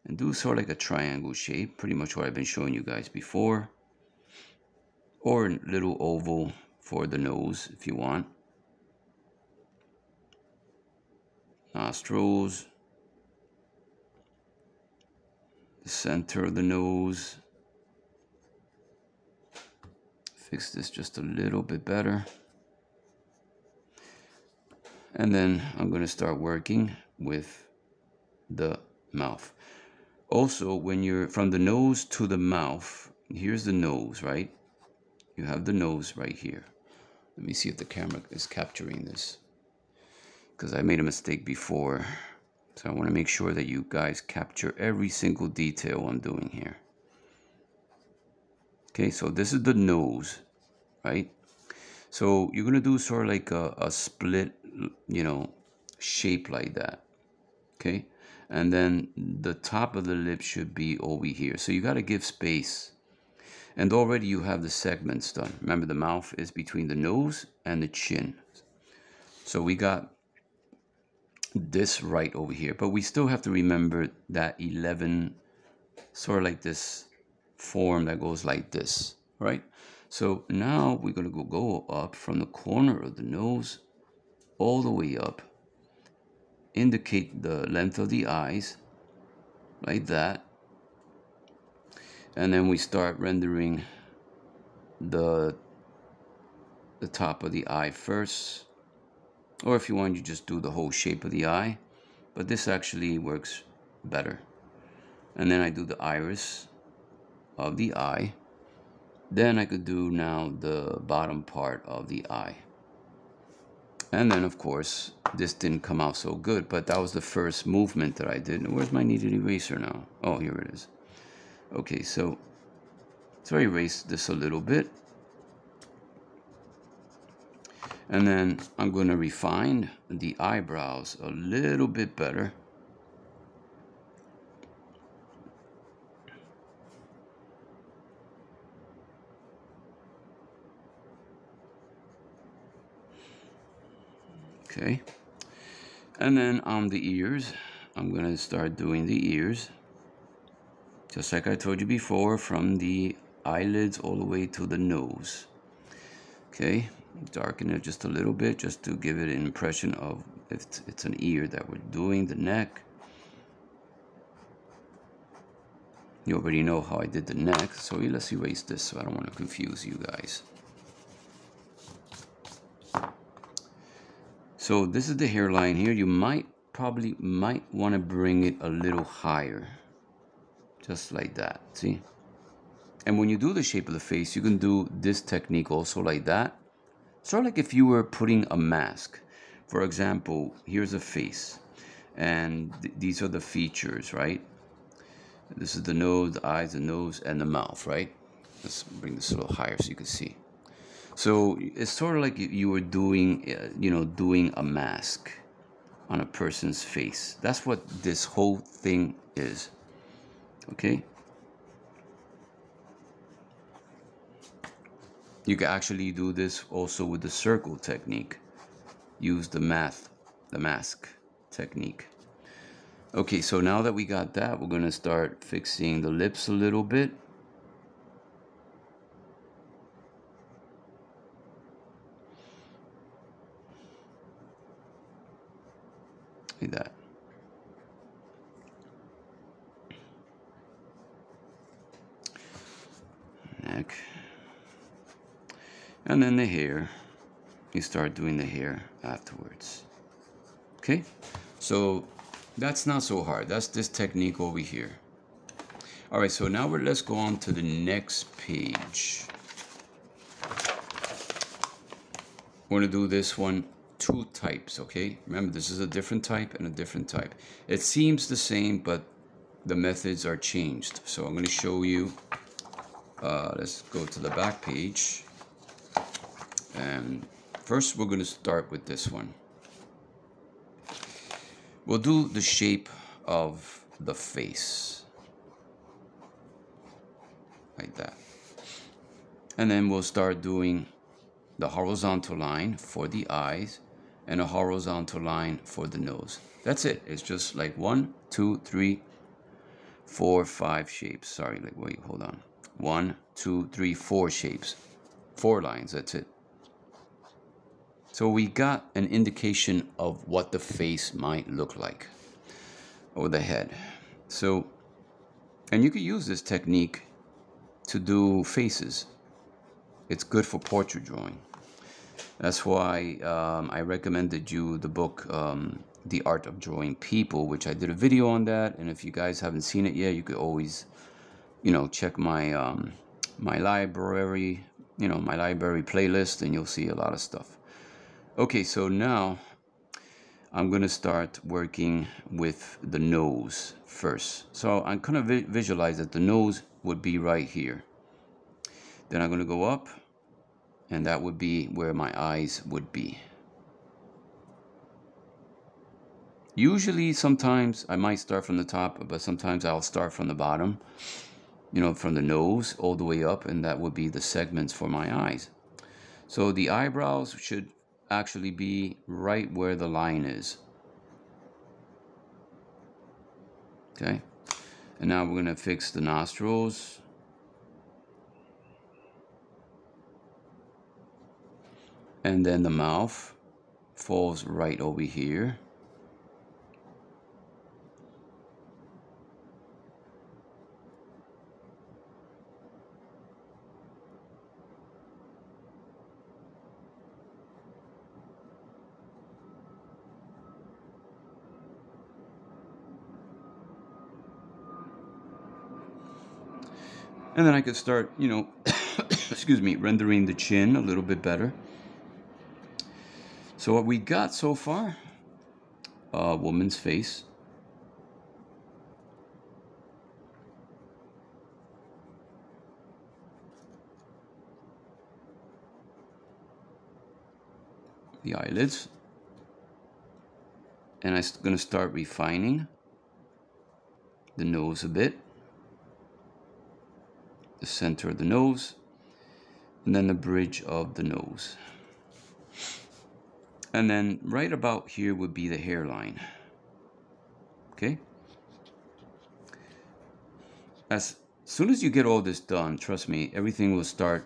and do sort of like a triangle shape. Pretty much what I've been showing you guys before or a little oval for the nose if you want. Nostrils, the center of the nose. Fix this just a little bit better. And then I'm going to start working with the mouth. Also, when you're from the nose to the mouth, here's the nose, right? you have the nose right here. Let me see if the camera is capturing this. Because I made a mistake before. So I want to make sure that you guys capture every single detail I'm doing here. Okay, so this is the nose, right? So you're going to do sort of like a, a split, you know, shape like that. Okay, and then the top of the lip should be over here. So you got to give space and already you have the segments done. Remember the mouth is between the nose and the chin. So we got this right over here, but we still have to remember that 11, sort of like this form that goes like this, right? So now we're gonna go, go up from the corner of the nose all the way up. Indicate the length of the eyes, like that and then we start rendering the the top of the eye first. Or if you want you just do the whole shape of the eye. But this actually works better. And then I do the iris of the eye. Then I could do now the bottom part of the eye. And then of course this didn't come out so good but that was the first movement that I did. Where's my kneaded eraser now? Oh here it is Okay, so I erase this a little bit. And then I'm going to refine the eyebrows a little bit better. Okay. And then on the ears, I'm going to start doing the ears. Just like I told you before, from the eyelids all the way to the nose. Okay, darken it just a little bit just to give it an impression of if it's an ear that we're doing, the neck. You already know how I did the neck, so let's erase this so I don't want to confuse you guys. So this is the hairline here. You might probably might want to bring it a little higher. Just like that, see? And when you do the shape of the face, you can do this technique also like that. Sort of like if you were putting a mask. For example, here's a face. And th these are the features, right? This is the nose, the eyes, the nose, and the mouth, right? Let's bring this a little higher so you can see. So it's sort of like you were doing, uh, you know, doing a mask on a person's face. That's what this whole thing is. Okay? You can actually do this also with the circle technique. Use the math, the mask technique. Okay, so now that we got that, we're gonna start fixing the lips a little bit. Like that. Neck. And then the hair. You start doing the hair afterwards. Okay? So that's not so hard. That's this technique over here. All right, so now we're, let's go on to the next page. We're gonna do this one two types, okay? Remember, this is a different type and a different type. It seems the same, but the methods are changed. So I'm going to show you, uh, let's go to the back page. And first we're going to start with this one. We'll do the shape of the face. Like that. And then we'll start doing the horizontal line for the eyes and a horizontal line for the nose. That's it. It's just like one, two, three, four, five shapes. Sorry, like wait, hold on. One, two, three, four shapes. Four lines, that's it. So we got an indication of what the face might look like or the head. So, and you could use this technique to do faces. It's good for portrait drawing. That's why um, I recommended you the book um, The Art of Drawing People, which I did a video on that. And if you guys haven't seen it yet, you could always, you know, check my um, my library, you know, my library playlist, and you'll see a lot of stuff. Okay, so now I'm gonna start working with the nose first. So I'm gonna vi visualize that the nose would be right here. Then I'm gonna go up and that would be where my eyes would be. Usually, sometimes I might start from the top, but sometimes I'll start from the bottom, you know, from the nose all the way up, and that would be the segments for my eyes. So the eyebrows should actually be right where the line is. Okay, and now we're going to fix the nostrils. and then the mouth falls right over here And then I could start, you know, excuse me, rendering the chin a little bit better. So what we got so far, a woman's face. the eyelids. And I'm going to start refining the nose a bit. The center of the nose. And then the bridge of the nose. And then right about here would be the hairline. Okay? As soon as you get all this done, trust me, everything will start,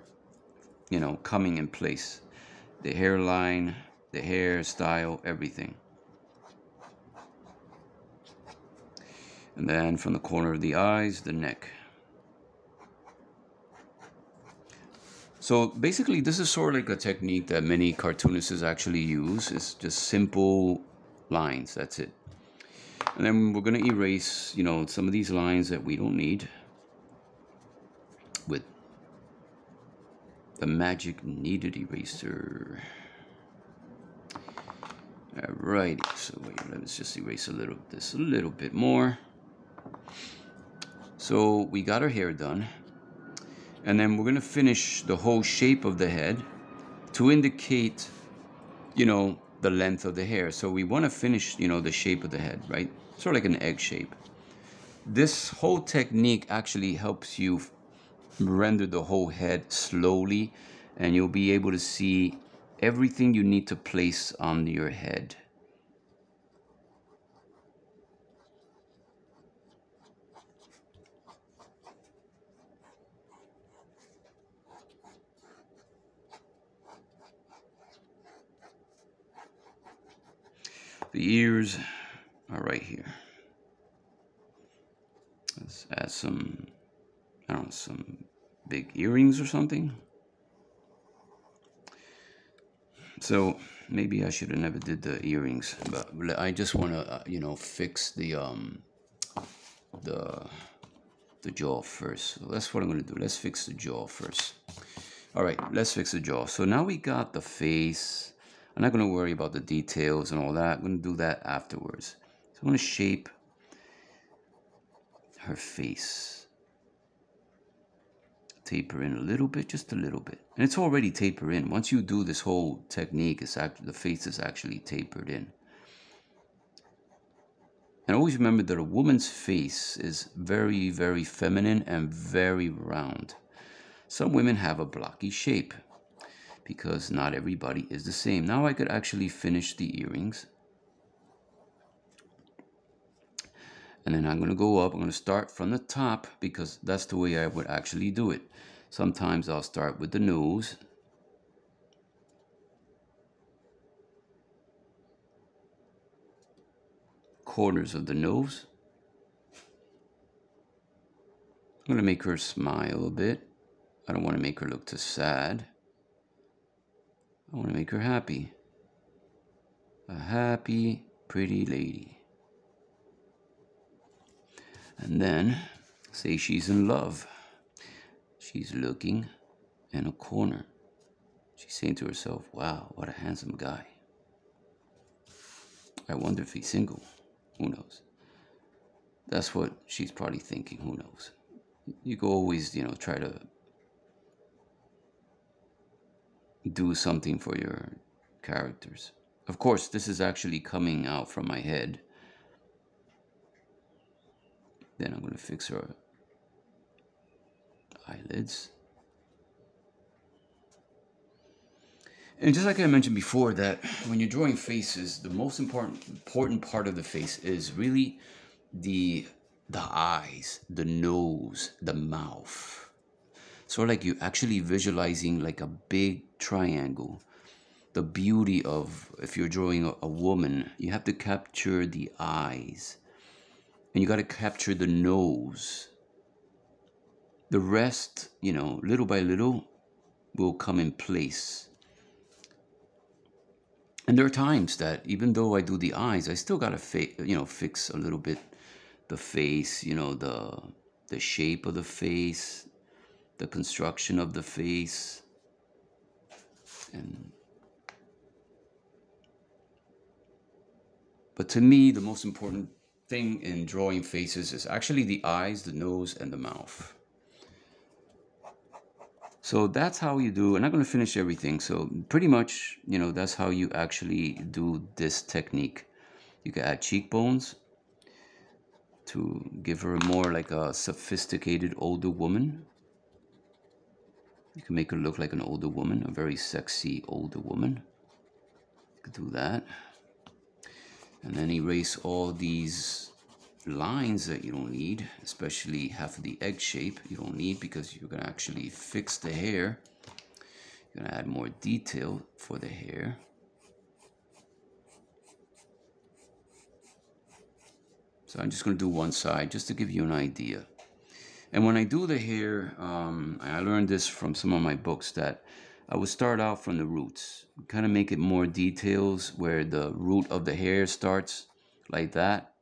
you know, coming in place. The hairline, the hairstyle, everything. And then from the corner of the eyes, the neck. So basically, this is sort of like a technique that many cartoonists actually use. It's just simple lines, that's it. And then we're going to erase, you know, some of these lines that we don't need with the magic kneaded eraser. Alrighty, so wait, let's just erase a little this a little bit more. So we got our hair done. And then we're gonna finish the whole shape of the head to indicate, you know, the length of the hair. So we wanna finish, you know, the shape of the head, right? Sort of like an egg shape. This whole technique actually helps you render the whole head slowly and you'll be able to see everything you need to place on your head. The ears are right here. Let's add some, I don't know, some big earrings or something. So maybe I should have never did the earrings, but I just want to, uh, you know, fix the um, the the jaw first. So that's what I'm gonna do. Let's fix the jaw first. All right, let's fix the jaw. So now we got the face. I'm not gonna worry about the details and all that. I'm gonna do that afterwards. So I'm gonna shape her face taper in a little bit, just a little bit. And it's already taper in. Once you do this whole technique, it's actually, the face is actually tapered in. And always remember that a woman's face is very, very feminine and very round. Some women have a blocky shape because not everybody is the same. Now I could actually finish the earrings. And then I'm going to go up. I'm going to start from the top because that's the way I would actually do it. Sometimes I'll start with the nose. Corners of the nose. I'm going to make her smile a bit. I don't want to make her look too sad. I want to make her happy. A happy, pretty lady. And then say she's in love. She's looking in a corner. She's saying to herself, wow, what a handsome guy. I wonder if he's single. Who knows? That's what she's probably thinking. Who knows? You can always, you know, try to do something for your characters. Of course, this is actually coming out from my head. Then I'm going to fix her eyelids. And just like I mentioned before, that when you're drawing faces, the most important important part of the face is really the the eyes, the nose, the mouth. Sort of like you're actually visualizing like a big triangle. The beauty of if you're drawing a, a woman, you have to capture the eyes. And you got to capture the nose the rest, you know, little by little will come in place. And there are times that even though I do the eyes, I still gotta, you know, fix a little bit the face, you know, the the shape of the face, the construction of the face, and but to me, the most important thing in drawing faces is actually the eyes, the nose, and the mouth. So that's how you do, I'm not going to finish everything. So pretty much, you know, that's how you actually do this technique. You can add cheekbones to give her more like a sophisticated older woman. You can make her look like an older woman, a very sexy older woman. You could do that. And then erase all these lines that you don't need, especially half of the egg shape you don't need because you're going to actually fix the hair. You're going to add more detail for the hair. So I'm just going to do one side just to give you an idea. And when I do the hair, um, I learned this from some of my books that I would start out from the roots, kind of make it more details where the root of the hair starts like that.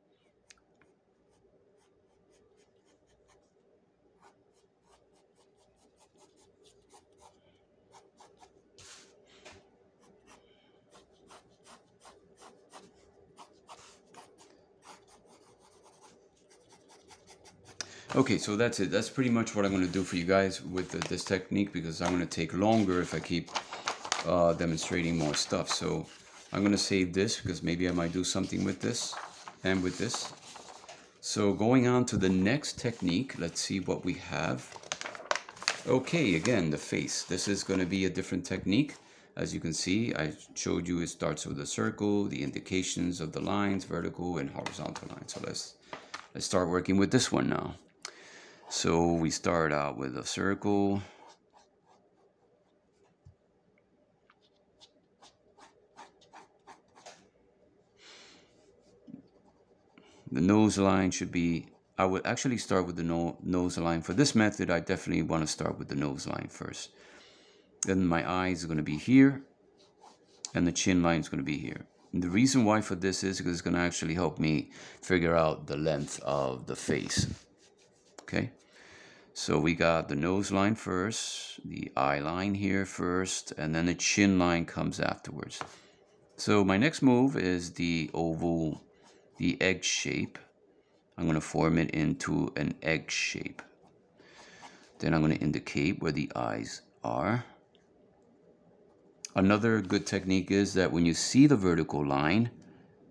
Okay, so that's it. That's pretty much what I'm going to do for you guys with the, this technique because I'm going to take longer if I keep uh, demonstrating more stuff. So I'm going to save this because maybe I might do something with this and with this. So going on to the next technique, let's see what we have. Okay, again, the face. This is going to be a different technique. As you can see, I showed you it starts with a circle, the indications of the lines, vertical and horizontal lines. So let's let's start working with this one now. So we start out with a circle. The nose line should be, I would actually start with the no, nose line. For this method, I definitely want to start with the nose line first. Then my eyes are going to be here, and the chin line is going to be here. And the reason why for this is because it's going to actually help me figure out the length of the face. Okay. So we got the nose line first, the eye line here first, and then the chin line comes afterwards. So my next move is the oval, the egg shape. I'm going to form it into an egg shape. Then I'm going to indicate where the eyes are. Another good technique is that when you see the vertical line,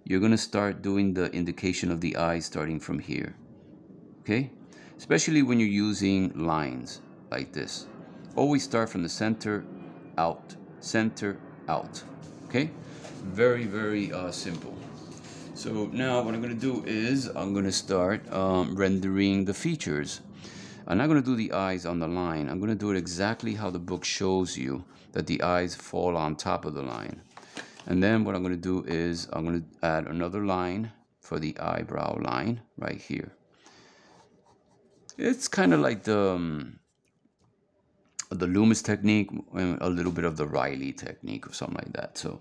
you're going to start doing the indication of the eyes starting from here. Okay? Especially when you're using lines like this. Always start from the center, out, center, out. Okay? Very, very uh, simple. So now what I'm going to do is I'm going to start um, rendering the features. I'm not going to do the eyes on the line. I'm going to do it exactly how the book shows you that the eyes fall on top of the line. And then what I'm going to do is I'm going to add another line for the eyebrow line right here. It's kind of like the um, the Loomis technique, a little bit of the Reilly technique or something like that. So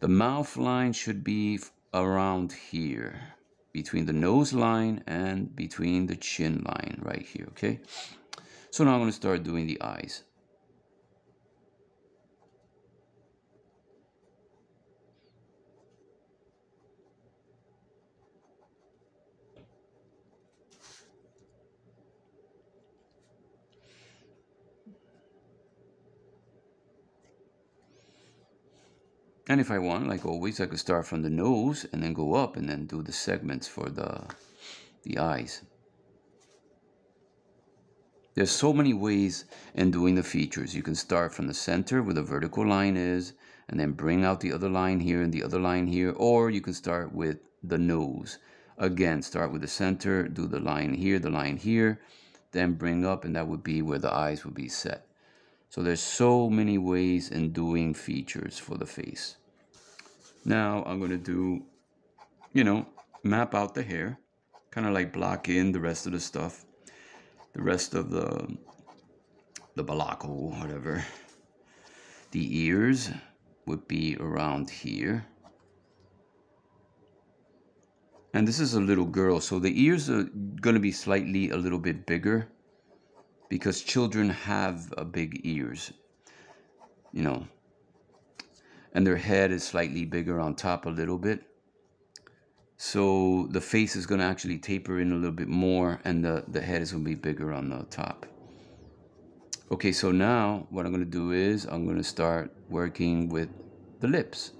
the mouth line should be around here, between the nose line and between the chin line right here, okay? So now I'm going to start doing the eyes. And if I want, like always, I could start from the nose and then go up and then do the segments for the, the eyes. There's so many ways in doing the features. You can start from the center where the vertical line is and then bring out the other line here and the other line here. Or you can start with the nose. Again, start with the center, do the line here, the line here, then bring up and that would be where the eyes would be set. So there's so many ways in doing features for the face. Now I'm going to do, you know, map out the hair, kind of like block in the rest of the stuff, the rest of the, the balako, whatever. The ears would be around here. And this is a little girl, so the ears are going to be slightly a little bit bigger because children have big ears, you know, and their head is slightly bigger on top a little bit. So the face is going to actually taper in a little bit more and the, the head is going to be bigger on the top. Okay, so now what I'm going to do is I'm going to start working with the lips.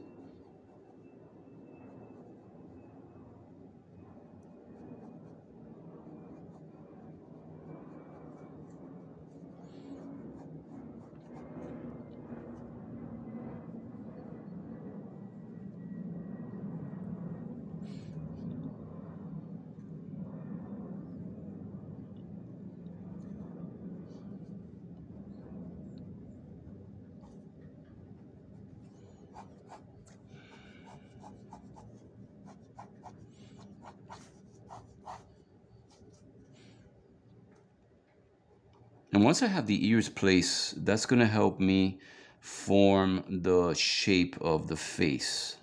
And once I have the ears placed, that's going to help me form the shape of the face.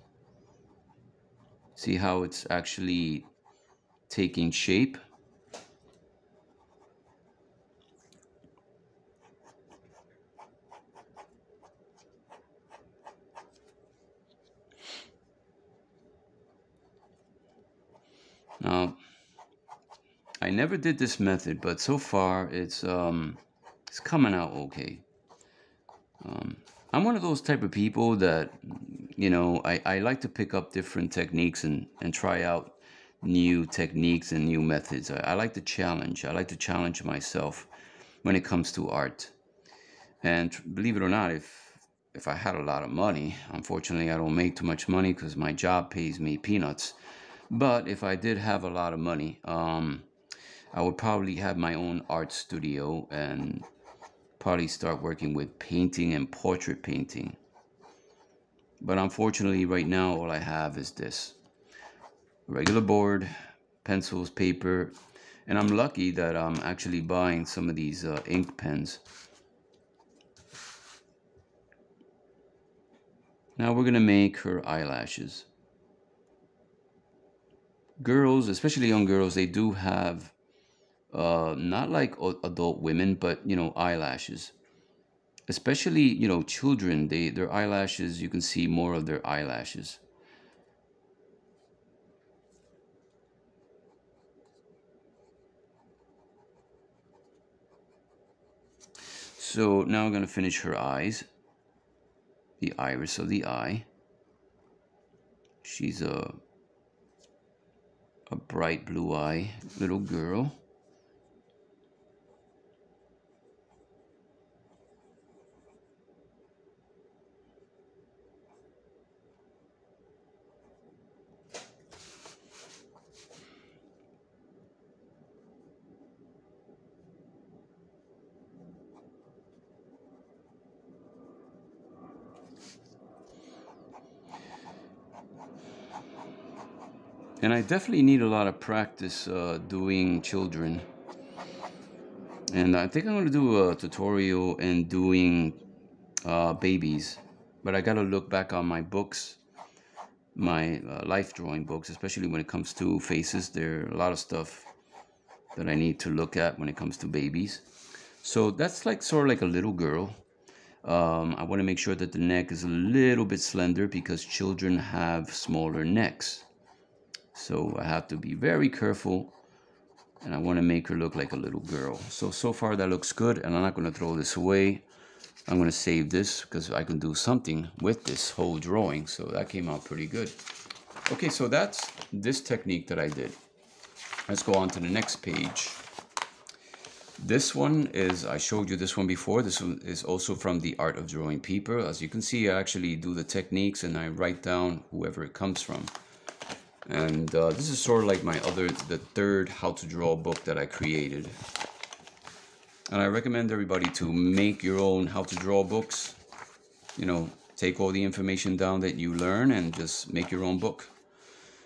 See how it's actually taking shape? Now, I never did this method, but so far it's um, it's coming out okay. Um, I'm one of those type of people that, you know, I, I like to pick up different techniques and, and try out new techniques and new methods. I, I like to challenge. I like to challenge myself when it comes to art. And believe it or not, if if I had a lot of money, unfortunately I don't make too much money because my job pays me peanuts. But if I did have a lot of money, um, I would probably have my own art studio and probably start working with painting and portrait painting. But unfortunately, right now, all I have is this regular board, pencils, paper, and I'm lucky that I'm actually buying some of these uh, ink pens. Now we're going to make her eyelashes. Girls, especially young girls, they do have uh, not like adult women, but you know, eyelashes. Especially, you know, children, they their eyelashes, you can see more of their eyelashes. So now I'm going to finish her eyes, the iris of the eye. She's a a bright blue eye little girl. And I definitely need a lot of practice uh, doing children. And I think I'm to do a tutorial in doing uh, babies. But I got to look back on my books, my uh, life drawing books, especially when it comes to faces. There are a lot of stuff that I need to look at when it comes to babies. So that's like sort of like a little girl. Um, I want to make sure that the neck is a little bit slender because children have smaller necks. So I have to be very careful and I want to make her look like a little girl. So, so far that looks good and I'm not going to throw this away. I'm going to save this because I can do something with this whole drawing. So that came out pretty good. Okay, so that's this technique that I did. Let's go on to the next page. This one is, I showed you this one before. This one is also from the Art of Drawing Paper. As you can see, I actually do the techniques and I write down whoever it comes from. And uh, this is sort of like my other, the third how to draw book that I created. And I recommend everybody to make your own how to draw books. You know, take all the information down that you learn and just make your own book.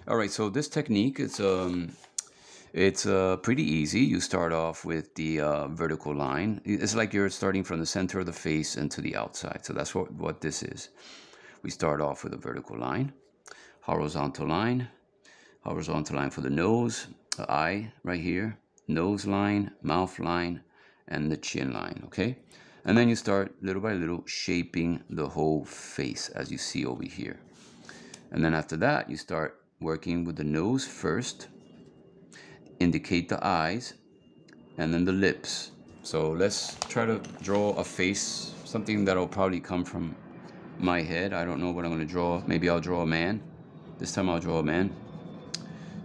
All right, so this technique, it's um, it's uh, pretty easy. You start off with the uh, vertical line. It's like you're starting from the center of the face and to the outside. So that's what, what this is. We start off with a vertical line, horizontal line, horizontal line for the nose, the eye right here, nose line, mouth line, and the chin line, okay? And then you start little by little shaping the whole face as you see over here. And then after that, you start working with the nose first, indicate the eyes, and then the lips. So let's try to draw a face, something that'll probably come from my head. I don't know what I'm gonna draw. Maybe I'll draw a man. This time I'll draw a man.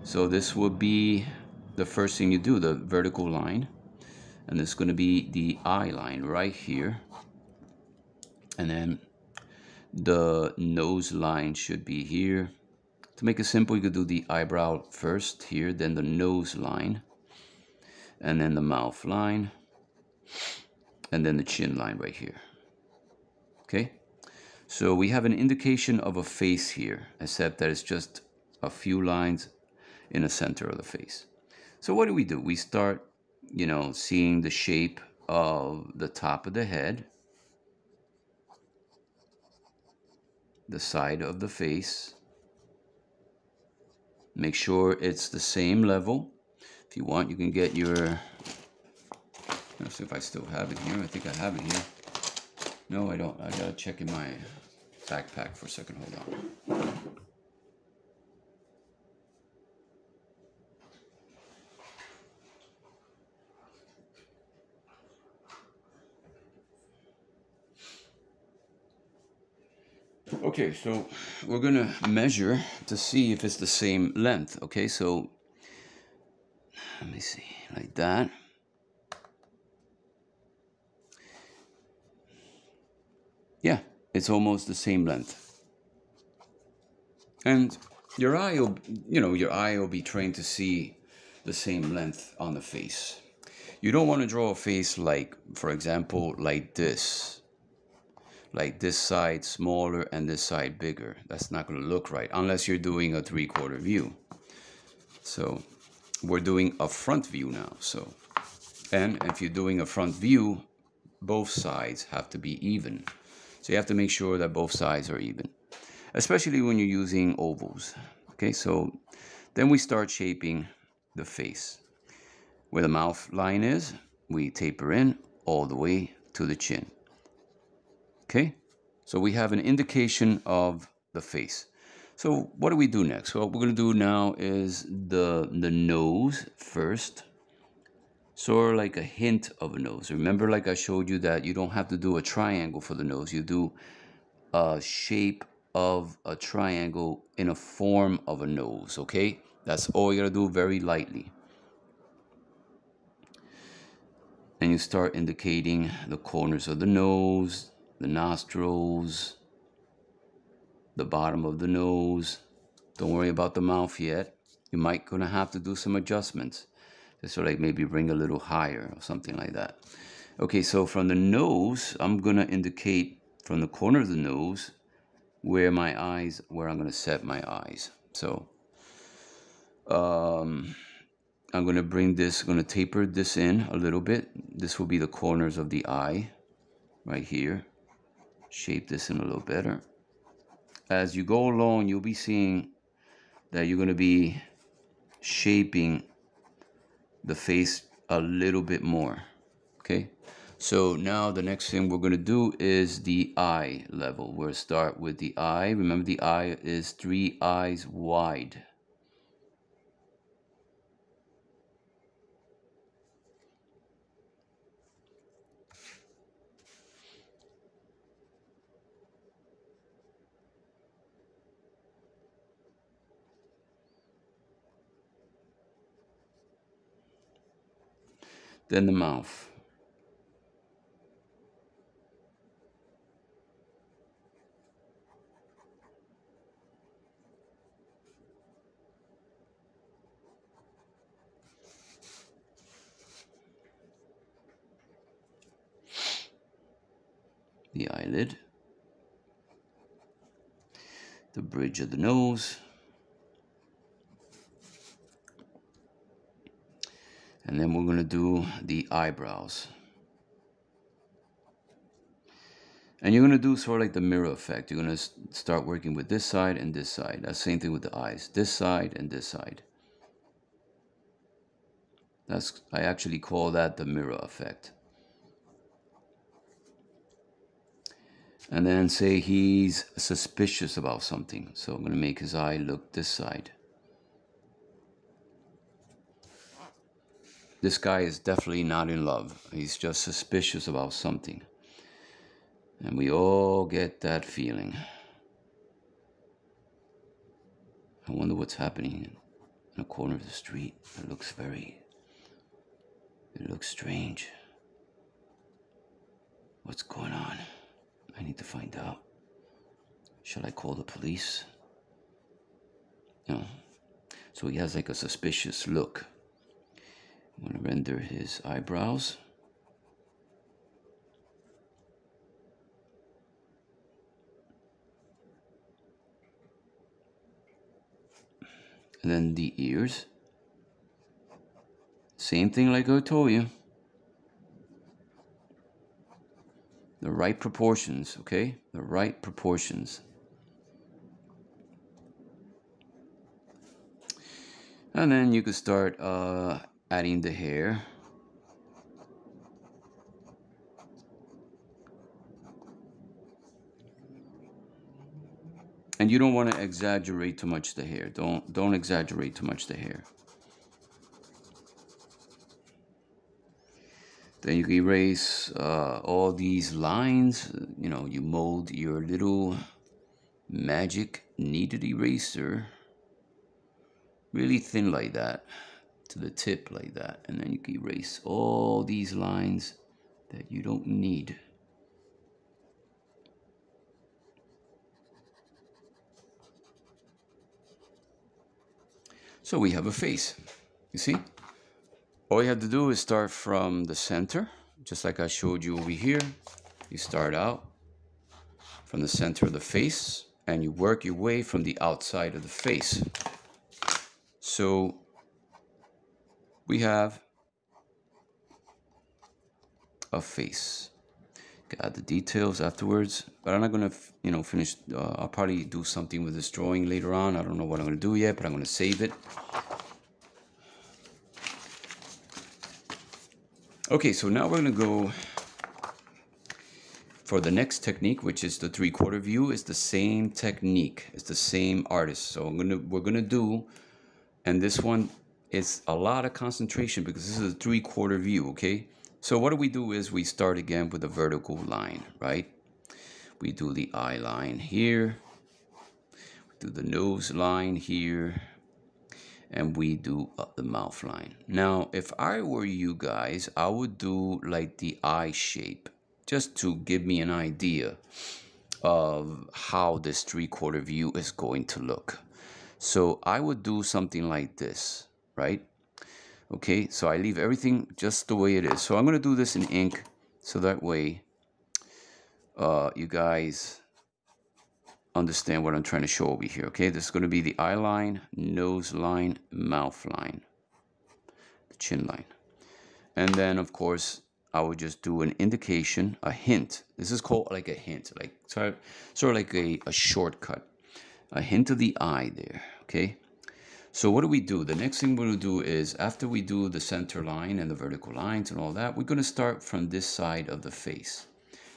So this will be the first thing you do, the vertical line. And this is gonna be the eye line right here. And then the nose line should be here. To make it simple, you could do the eyebrow first here, then the nose line, and then the mouth line, and then the chin line right here. Okay? So we have an indication of a face here, except that it's just a few lines in the center of the face. So what do we do? We start, you know, seeing the shape of the top of the head, the side of the face. Make sure it's the same level. If you want, you can get your, let's see if I still have it here. I think I have it here. No, I don't. I gotta check in my backpack for a second. Hold on. Okay, so we're gonna measure to see if it's the same length. Okay, so let me see, like that. Yeah, it's almost the same length. And your eye will, you know, your eye will be trained to see the same length on the face. You don't want to draw a face like, for example, like this like this side smaller and this side bigger. That's not going to look right unless you're doing a three-quarter view. So we're doing a front view now. So, and if you're doing a front view, both sides have to be even. So you have to make sure that both sides are even, especially when you're using ovals. Okay, so then we start shaping the face. Where the mouth line is, we taper in all the way to the chin. Okay, so we have an indication of the face. So what do we do next? What we're going to do now is the, the nose first. Sort of like a hint of a nose. Remember like I showed you that you don't have to do a triangle for the nose. You do a shape of a triangle in a form of a nose, okay? That's all you gotta do very lightly. And you start indicating the corners of the nose, the nostrils, the bottom of the nose. Don't worry about the mouth yet. You might gonna have to do some adjustments. Just so like maybe bring a little higher or something like that. Okay, so from the nose, I'm gonna indicate from the corner of the nose where my eyes, where I'm gonna set my eyes. So um, I'm gonna bring this, gonna taper this in a little bit. This will be the corners of the eye right here shape this in a little better. As you go along, you'll be seeing that you're going to be shaping the face a little bit more. Okay. So now the next thing we're going to do is the eye level. We'll start with the eye. Remember the eye is three eyes wide. Then the mouth. The eyelid, the bridge of the nose, and then we're going to do the eyebrows. And you're going to do sort of like the mirror effect. You're going to start working with this side and this side. Same thing with the eyes. This side and this side. That's I actually call that the mirror effect. And then say he's suspicious about something. So I'm going to make his eye look this side this guy is definitely not in love. He's just suspicious about something. And we all get that feeling. I wonder what's happening in a corner of the street. It looks very, it looks strange. What's going on? I need to find out. Shall I call the police? No. So he has like a suspicious look. I'm going to render his eyebrows. And then the ears. Same thing like I told you. The right proportions, okay? The right proportions. And then you could start uh, adding the hair. And you don't want to exaggerate too much the hair. Don't don't exaggerate too much the hair. Then you erase uh, all these lines. You know, you mold your little magic kneaded eraser really thin like that to the tip like that and then you can erase all these lines that you don't need. So we have a face. You see? All you have to do is start from the center just like I showed you over here. You start out from the center of the face and you work your way from the outside of the face. So we have a face. Got the details afterwards, but I'm not gonna, you know, finish. Uh, I'll probably do something with this drawing later on. I don't know what I'm gonna do yet, but I'm gonna save it. Okay, so now we're gonna go for the next technique, which is the three-quarter view. It's the same technique. It's the same artist. So I'm gonna we're gonna do, and this one it's a lot of concentration because this is a three quarter view, okay? So what do we do is we start again with a vertical line, right? We do the eye line here, we do the nose line here, and we do uh, the mouth line. Now, if I were you guys, I would do like the eye shape, just to give me an idea of how this three-quarter view is going to look. So I would do something like this right? Okay, so I leave everything just the way it is. So I'm going to do this in ink so that way uh, you guys understand what I'm trying to show over here. Okay, this is going to be the eye line, nose line, mouth line, the chin line. And then, of course, I would just do an indication, a hint. This is called like a hint, like sort of, sort of like a, a shortcut. A hint of the eye there, okay? So what do we do? The next thing we're going to do is after we do the center line and the vertical lines and all that, we're going to start from this side of the face.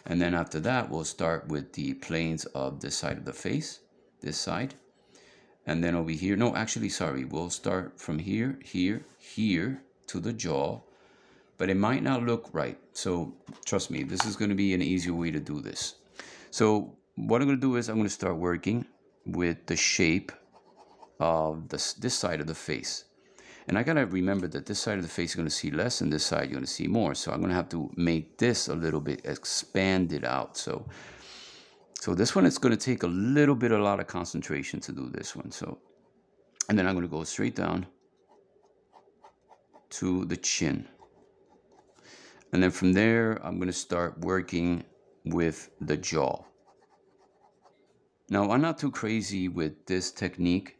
And then after that, we'll start with the planes of this side of the face, this side. And then over here, no, actually, sorry, we'll start from here, here, here to the jaw, but it might not look right. So trust me, this is going to be an easier way to do this. So what I'm going to do is I'm going to start working with the shape of this, this side of the face. And I gotta remember that this side of the face is gonna see less and this side you're gonna see more. So I'm gonna have to make this a little bit expanded out. So, so this one is gonna take a little bit, a lot of concentration to do this one. So, and then I'm gonna go straight down to the chin. And then from there, I'm gonna start working with the jaw. Now, I'm not too crazy with this technique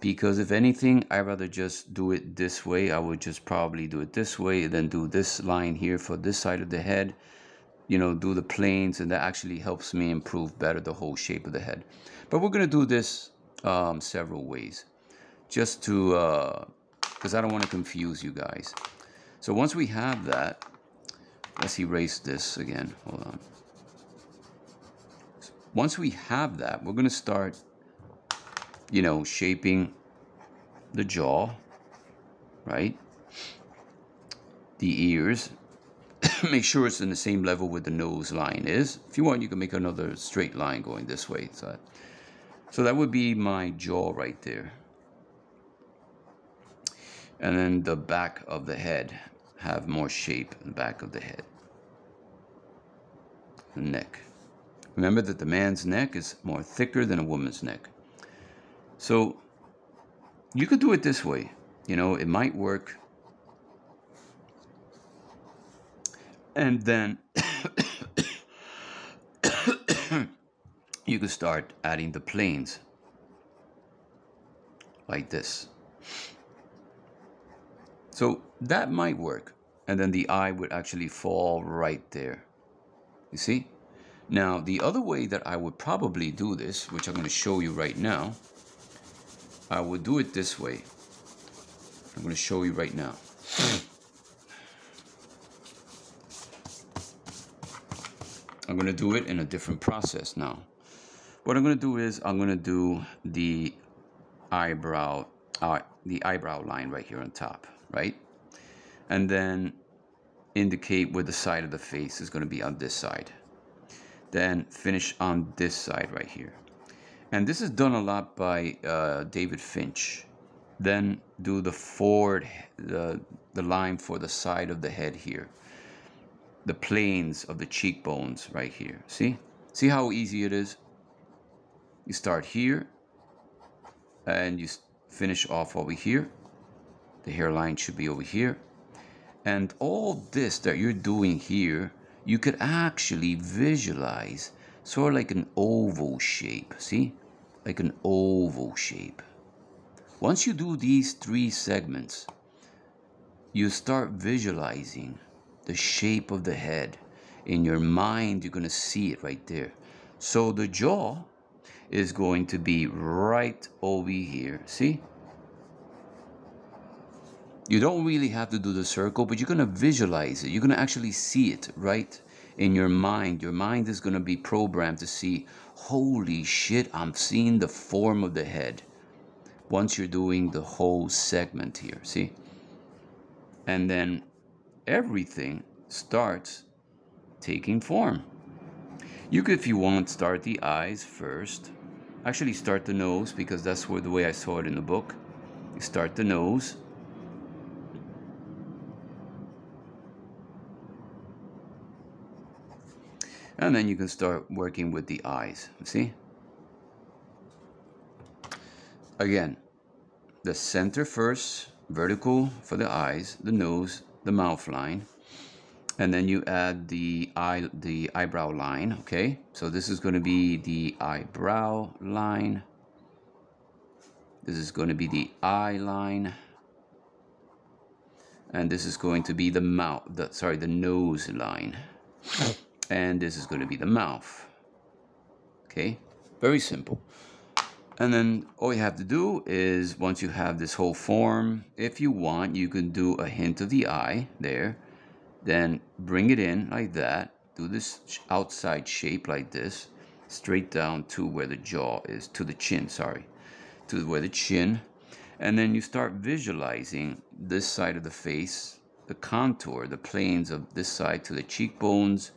because if anything i rather just do it this way. I would just probably do it this way and then do this line here for this side of the head you know do the planes and that actually helps me improve better the whole shape of the head. But we're going to do this um, several ways just to because uh, I don't want to confuse you guys. So once we have that let's erase this again. Hold on. Once we have that we're going to start you know, shaping the jaw, right? the ears. make sure it's in the same level where the nose line is. If you want, you can make another straight line going this way. So, so that would be my jaw right there. And then the back of the head have more shape in the back of the head. The neck. Remember that the man's neck is more thicker than a woman's neck. So you could do it this way. You know, it might work. And then you could start adding the planes like this. So that might work. And then the eye would actually fall right there. You see? Now, the other way that I would probably do this, which I'm going to show you right now, I will do it this way. I'm going to show you right now. I'm going to do it in a different process now. What I'm going to do is I'm going to do the eyebrow, uh, the eyebrow line right here on top, right? And then indicate where the side of the face is going to be on this side then finish on this side right here. And this is done a lot by uh, David Finch. Then do the forward, the, the line for the side of the head here. The planes of the cheekbones right here. See? See how easy it is? You start here and you finish off over here. The hairline should be over here. And all this that you're doing here you could actually visualize sort of like an oval shape. See? Like an oval shape. Once you do these three segments, you start visualizing the shape of the head. In your mind, you're going to see it right there. So the jaw is going to be right over here. See? You don't really have to do the circle, but you're going to visualize it. You're going to actually see it right in your mind. Your mind is going to be programmed to see, holy shit, I'm seeing the form of the head. Once you're doing the whole segment here, see? And then everything starts taking form. You could, if you want, start the eyes first. Actually, start the nose because that's where the way I saw it in the book. Start the nose And then you can start working with the eyes. See? Again, the center first, vertical for the eyes, the nose, the mouth line. And then you add the eye, the eyebrow line, okay? So this is going to be the eyebrow line. This is going to be the eye line. And this is going to be the mouth, the, sorry, the nose line and this is going to be the mouth. Okay, very simple. And then all you have to do is once you have this whole form, if you want, you can do a hint of the eye there. Then bring it in like that. Do this outside shape like this, straight down to where the jaw is, to the chin, sorry, to where the chin. And then you start visualizing this side of the face, the contour, the planes of this side to the cheekbones,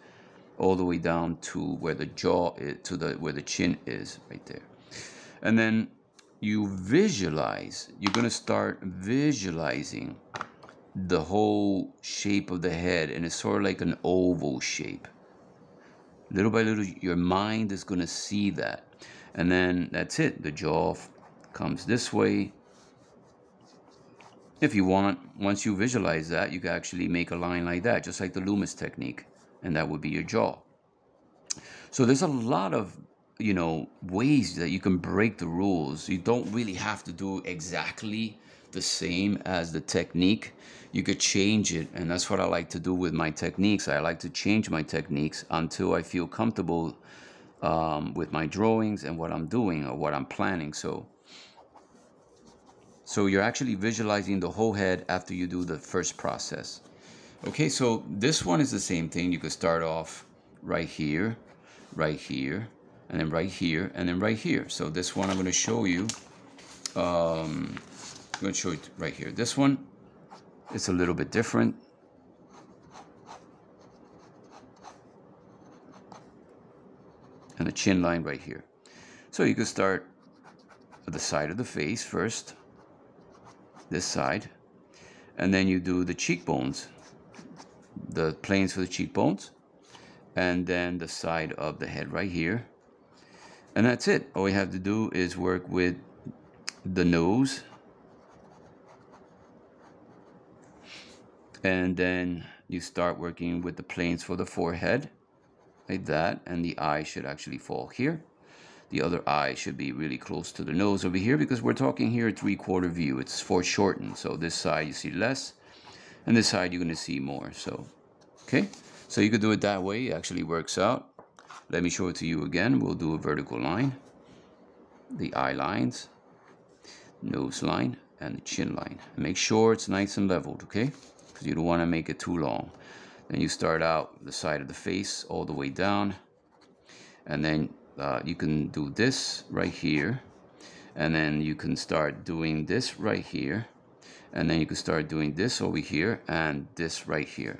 all the way down to where the jaw is, to the where the chin is, right there. And then you visualize, you're going to start visualizing the whole shape of the head, and it's sort of like an oval shape. Little by little, your mind is going to see that. And then that's it. The jaw comes this way. If you want, once you visualize that, you can actually make a line like that, just like the Loomis technique and that would be your jaw. So there's a lot of you know ways that you can break the rules. You don't really have to do exactly the same as the technique. You could change it, and that's what I like to do with my techniques. I like to change my techniques until I feel comfortable um, with my drawings and what I'm doing or what I'm planning. So, so you're actually visualizing the whole head after you do the first process. Okay, so this one is the same thing. You could start off right here, right here, and then right here, and then right here. So this one I'm going to show you. Um, I'm going to show it right here. This one, it's a little bit different. And the chin line right here. So you could start at the side of the face first, this side, and then you do the cheekbones the planes for the cheekbones, and then the side of the head right here. And that's it. All we have to do is work with the nose. And then you start working with the planes for the forehead like that. And the eye should actually fall here. The other eye should be really close to the nose over here because we're talking here three-quarter view. It's foreshortened so this side you see less and this side you're going to see more so okay so you could do it that way it actually works out let me show it to you again we'll do a vertical line the eye lines nose line and the chin line make sure it's nice and leveled okay because you don't want to make it too long. Then you start out the side of the face all the way down. And then uh, you can do this right here. And then you can start doing this right here. And then you can start doing this over here and this right here.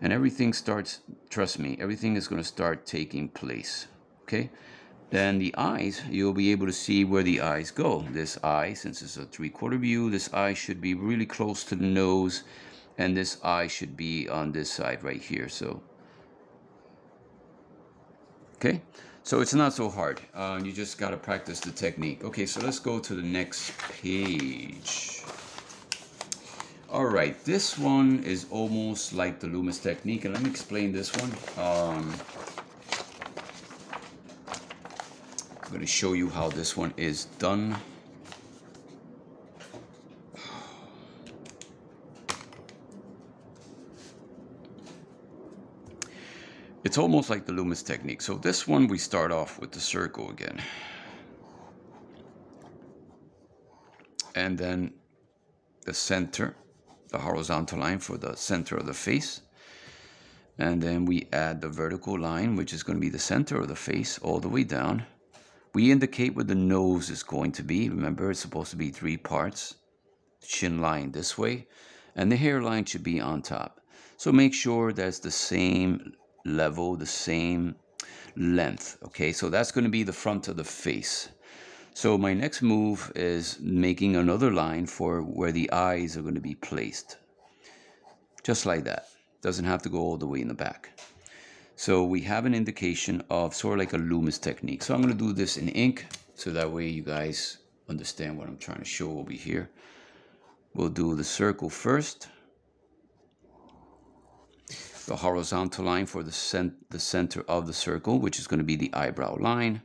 And everything starts, trust me, everything is going to start taking place. Okay? Then the eyes, you'll be able to see where the eyes go. This eye, since it's a three-quarter view, this eye should be really close to the nose and this eye should be on this side right here so okay so it's not so hard uh, you just got to practice the technique okay so let's go to the next page all right this one is almost like the Loomis technique and let me explain this one um, I'm going to show you how this one is done It's almost like the Loomis technique. So this one, we start off with the circle again. And then the center, the horizontal line for the center of the face. And then we add the vertical line, which is going to be the center of the face all the way down. We indicate where the nose is going to be. Remember, it's supposed to be three parts. Chin line this way. And the hairline should be on top. So make sure that's the same level, the same length. Okay, so that's going to be the front of the face. So my next move is making another line for where the eyes are going to be placed. Just like that. Doesn't have to go all the way in the back. So we have an indication of sort of like a Loomis technique. So I'm going to do this in ink so that way you guys understand what I'm trying to show over here. We'll do the circle first the horizontal line for the, cent the center of the circle, which is going to be the eyebrow line,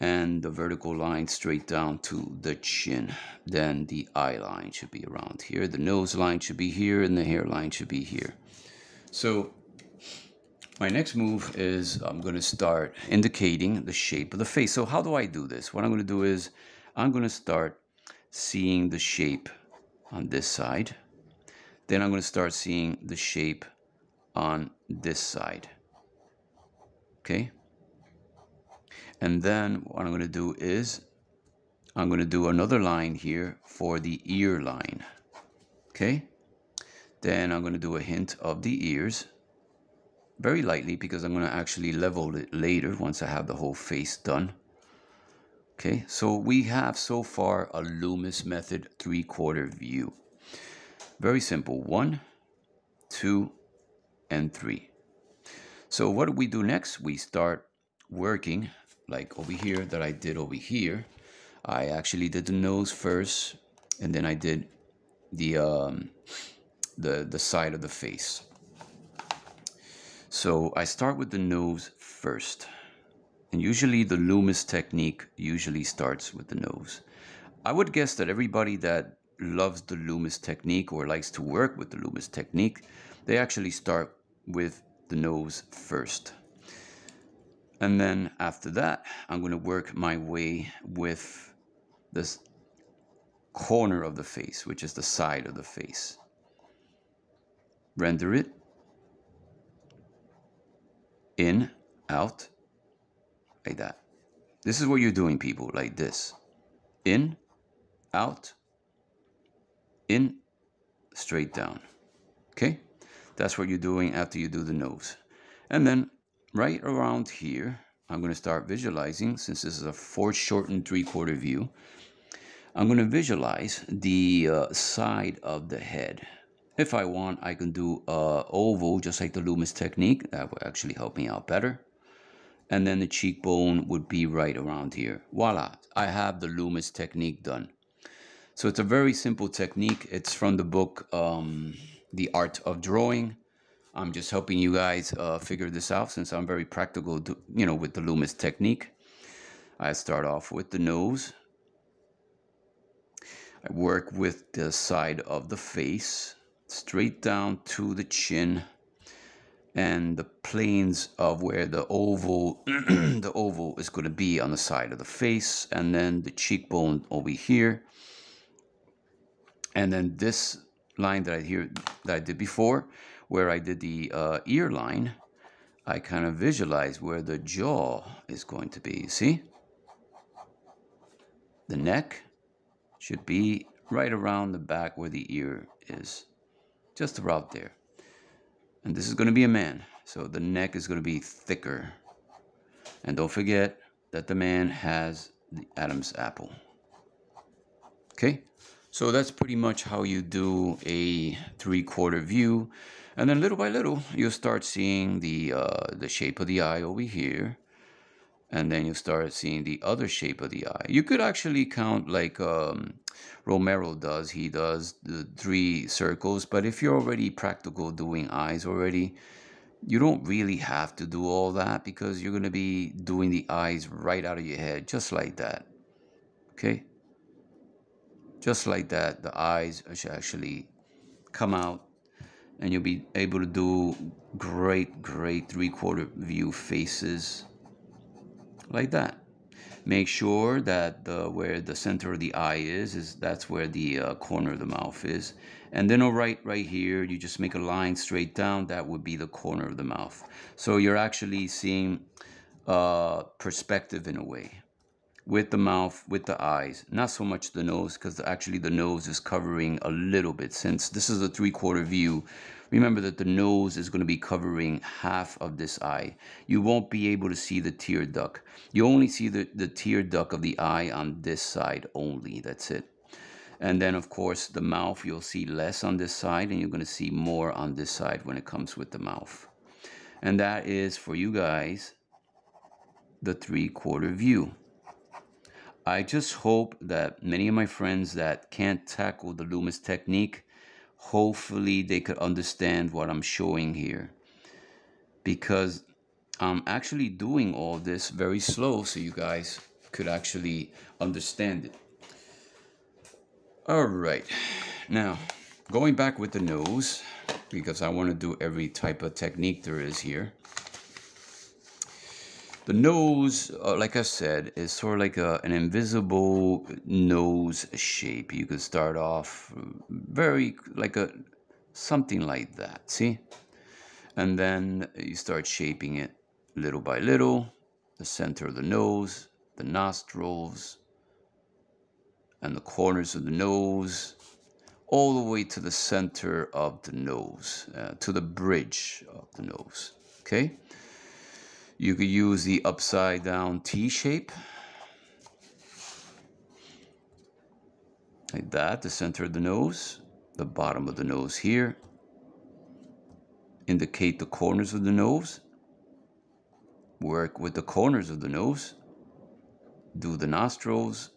and the vertical line straight down to the chin. Then the eye line should be around here, the nose line should be here, and the hairline should be here. So my next move is I'm going to start indicating the shape of the face. So how do I do this? What I'm going to do is I'm going to start seeing the shape on this side. Then I'm going to start seeing the shape on this side. Okay? And then what I'm going to do is I'm going to do another line here for the ear line. Okay? Then I'm going to do a hint of the ears very lightly because I'm going to actually level it later once I have the whole face done. Okay, so we have so far a Loomis method three-quarter view. Very simple. One, two, and 3. So what do we do next? We start working like over here that I did over here. I actually did the nose first and then I did the um, the the side of the face. So I start with the nose first. And usually the Loomis technique usually starts with the nose. I would guess that everybody that loves the Loomis technique or likes to work with the Loomis technique, they actually start with the nose first. And then after that, I'm going to work my way with this corner of the face, which is the side of the face. Render it in, out, like that. This is what you're doing, people, like this. In, out, in, straight down. Okay? That's what you're doing after you do the nose. And then right around here, I'm going to start visualizing since this is a foreshortened three-quarter view. I'm going to visualize the uh, side of the head. If I want, I can do a oval just like the Loomis technique. That would actually help me out better. And then the cheekbone would be right around here. Voila, I have the Loomis technique done. So it's a very simple technique. It's from the book um, The Art of Drawing. I'm just helping you guys uh, figure this out since I'm very practical, to, you know, with the Loomis technique. I start off with the nose. I work with the side of the face, straight down to the chin and the planes of where the oval the oval is going to be on the side of the face and then the cheekbone over here and then this line that I here that I did before where I did the uh, ear line, I kind of visualize where the jaw is going to be. See? The neck should be right around the back where the ear is. Just about there. And this is going to be a man. So the neck is going to be thicker. And don't forget that the man has the Adam's apple. Okay? So that's pretty much how you do a three-quarter view. And then little by little, you'll start seeing the, uh, the shape of the eye over here. And then you start seeing the other shape of the eye. You could actually count like um, Romero does. He does the three circles. But if you're already practical doing eyes already, you don't really have to do all that because you're going to be doing the eyes right out of your head, just like that. Okay? Just like that, the eyes should actually come out and you'll be able to do great, great three-quarter view faces like that. Make sure that the, where the center of the eye is, is that's where the uh, corner of the mouth is. And then right, right here, you just make a line straight down. That would be the corner of the mouth. So you're actually seeing uh, perspective in a way with the mouth, with the eyes. Not so much the nose, because actually the nose is covering a little bit. Since this is a three-quarter view, remember that the nose is going to be covering half of this eye. You won't be able to see the tear duct. You only see the, the tear duct of the eye on this side only. That's it. And then, of course, the mouth, you'll see less on this side, and you're going to see more on this side when it comes with the mouth. And that is, for you guys, the three-quarter view. I just hope that many of my friends that can't tackle the Loomis technique, hopefully they could understand what I'm showing here. Because I'm actually doing all this very slow so you guys could actually understand it. All right, now going back with the nose, because I want to do every type of technique there is here. The nose, uh, like I said, is sort of like a, an invisible nose shape. You could start off very like a something like that, see? And then you start shaping it little by little, the center of the nose, the nostrils, and the corners of the nose, all the way to the center of the nose, uh, to the bridge of the nose, okay? You could use the upside down T shape. Like that, the center of the nose, the bottom of the nose here. Indicate the corners of the nose. Work with the corners of the nose. Do the nostrils,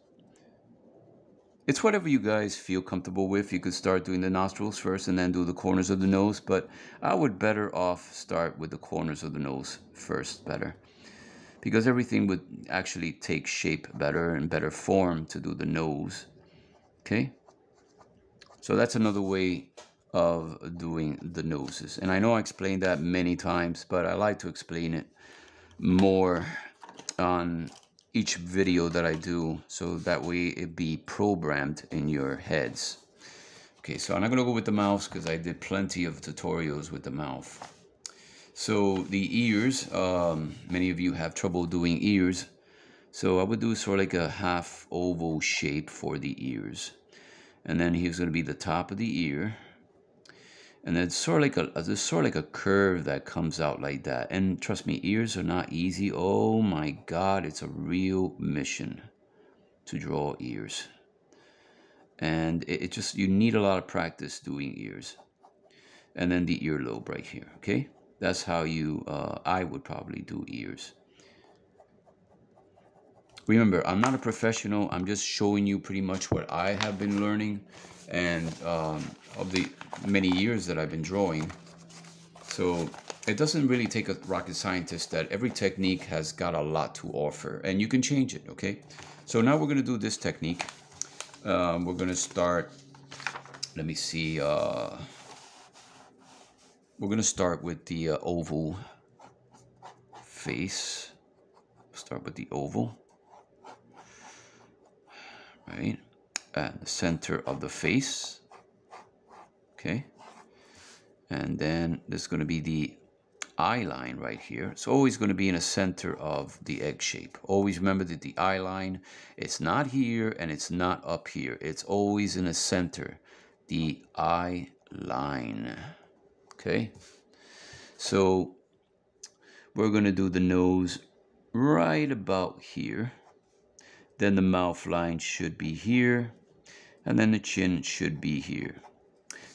it's whatever you guys feel comfortable with. You could start doing the nostrils first and then do the corners of the nose, but I would better off start with the corners of the nose first better because everything would actually take shape better and better form to do the nose. Okay? So that's another way of doing the noses. And I know I explained that many times, but I like to explain it more on each video that I do so that way it be programmed in your heads. Okay, so I'm not to go with the mouse because I did plenty of tutorials with the mouth. So the ears, um, many of you have trouble doing ears. So I would do sort of like a half oval shape for the ears. And then here's to be the top of the ear. And it's sort of like a there's sort of like a curve that comes out like that. And trust me ears are not easy. Oh my god it's a real mission to draw ears. And it, it just you need a lot of practice doing ears. And then the earlobe right here okay? That's how you uh, I would probably do ears. Remember I'm not a professional. I'm just showing you pretty much what I have been learning and um, of the many years that I've been drawing. So it doesn't really take a rocket scientist that every technique has got a lot to offer and you can change it, okay? So now we're gonna do this technique. Um, we're gonna start, let me see, uh, we're gonna start with the uh, oval face. Start with the oval, right? At the center of the face okay? And then there's going to be the eye line right here. It's always going to be in the center of the egg shape. Always remember that the eye line it's not here and it's not up here. It's always in the center the eye line okay? So we're going to do the nose right about here. Then the mouth line should be here and then the chin should be here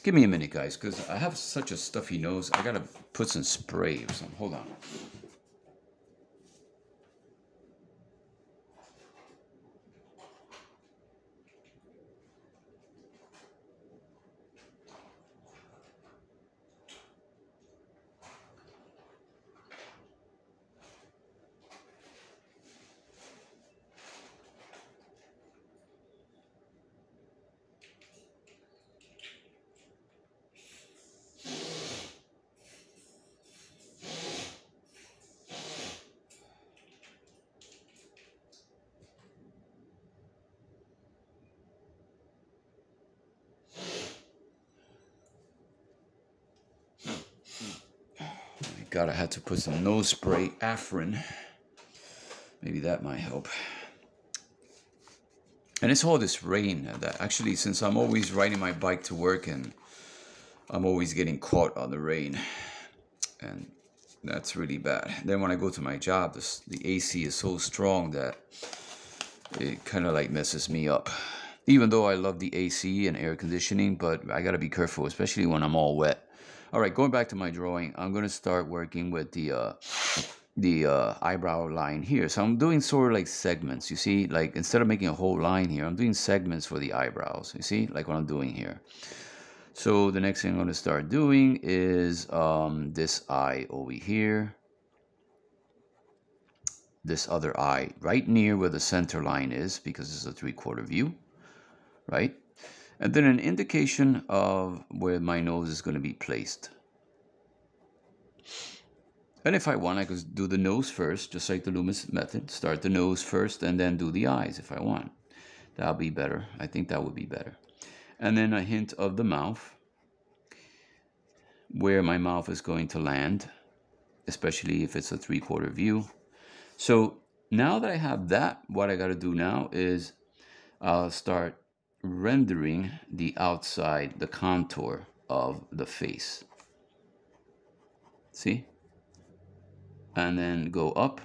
Give me a minute, guys, because I have such a stuffy nose. I gotta put some spray or something. Hold on. God, I had to put some nose spray, Afrin. Maybe that might help. And it's all this rain that actually, since I'm always riding my bike to work and I'm always getting caught on the rain. And that's really bad. Then when I go to my job, this, the AC is so strong that it kind of like messes me up. Even though I love the AC and air conditioning, but I got to be careful, especially when I'm all wet. All right, going back to my drawing, I'm going to start working with the uh, the uh, eyebrow line here. So I'm doing sort of like segments. You see, like instead of making a whole line here, I'm doing segments for the eyebrows. You see, like what I'm doing here. So the next thing I'm going to start doing is um, this eye over here. This other eye right near where the center line is because it's a three-quarter view, right? And then an indication of where my nose is going to be placed. And if I want, I could do the nose first, just like the Loomis method. Start the nose first and then do the eyes if I want. That'll be better. I think that would be better. And then a hint of the mouth, where my mouth is going to land, especially if it's a three-quarter view. So now that I have that, what I got to do now is I'll start rendering the outside, the contour of the face. See? And then go up.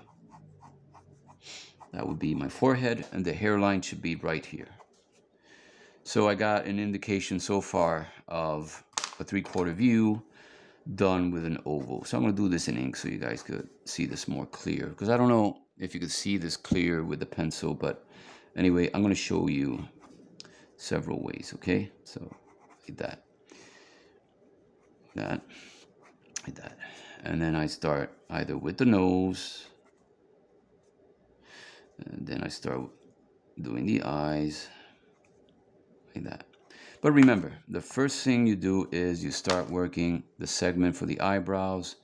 That would be my forehead, and the hairline should be right here. So I got an indication so far of a three-quarter view done with an oval. So I'm going to do this in ink so you guys could see this more clear. Because I don't know if you could see this clear with the pencil, but anyway, I'm going to show you several ways, okay? So like that, that, like that. And then I start either with the nose, and then I start doing the eyes, like that. But remember, the first thing you do is you start working the segment for the eyebrows.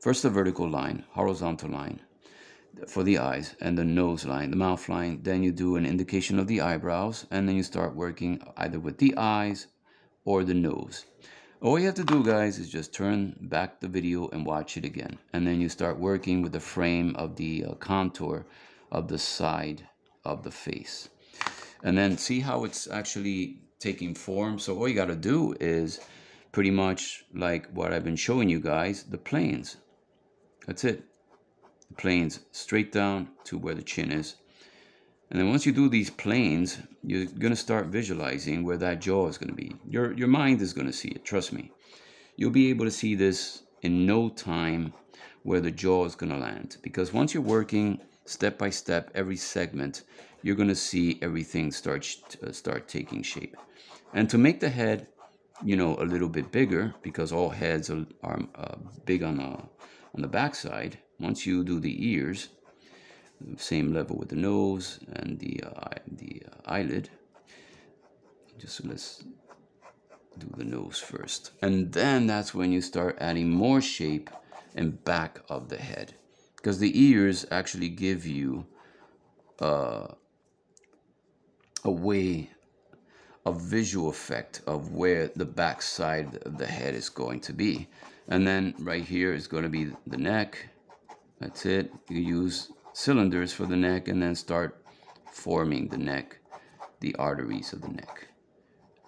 First the vertical line, horizontal line, for the eyes and the nose line, the mouth line. Then you do an indication of the eyebrows and then you start working either with the eyes or the nose. All you have to do guys is just turn back the video and watch it again. And then you start working with the frame of the uh, contour of the side of the face. And then see how it's actually taking form. So all you got to do is pretty much like what I've been showing you guys, the planes. That's it. The planes straight down to where the chin is. And then once you do these planes, you're going to start visualizing where that jaw is going to be. Your, your mind is going to see it, trust me. You'll be able to see this in no time where the jaw is going to land. Because once you're working step by step, every segment, you're going to see everything start, uh, start taking shape. And to make the head, you know, a little bit bigger, because all heads are, are uh, big on the, on the backside, once you do the ears, same level with the nose and the uh, the uh, eyelid. Just let's do the nose first. And then that's when you start adding more shape and back of the head. Because the ears actually give you uh, a way a visual effect of where the back side of the head is going to be. And then right here is going to be the neck that's it you use cylinders for the neck and then start forming the neck, the arteries of the neck.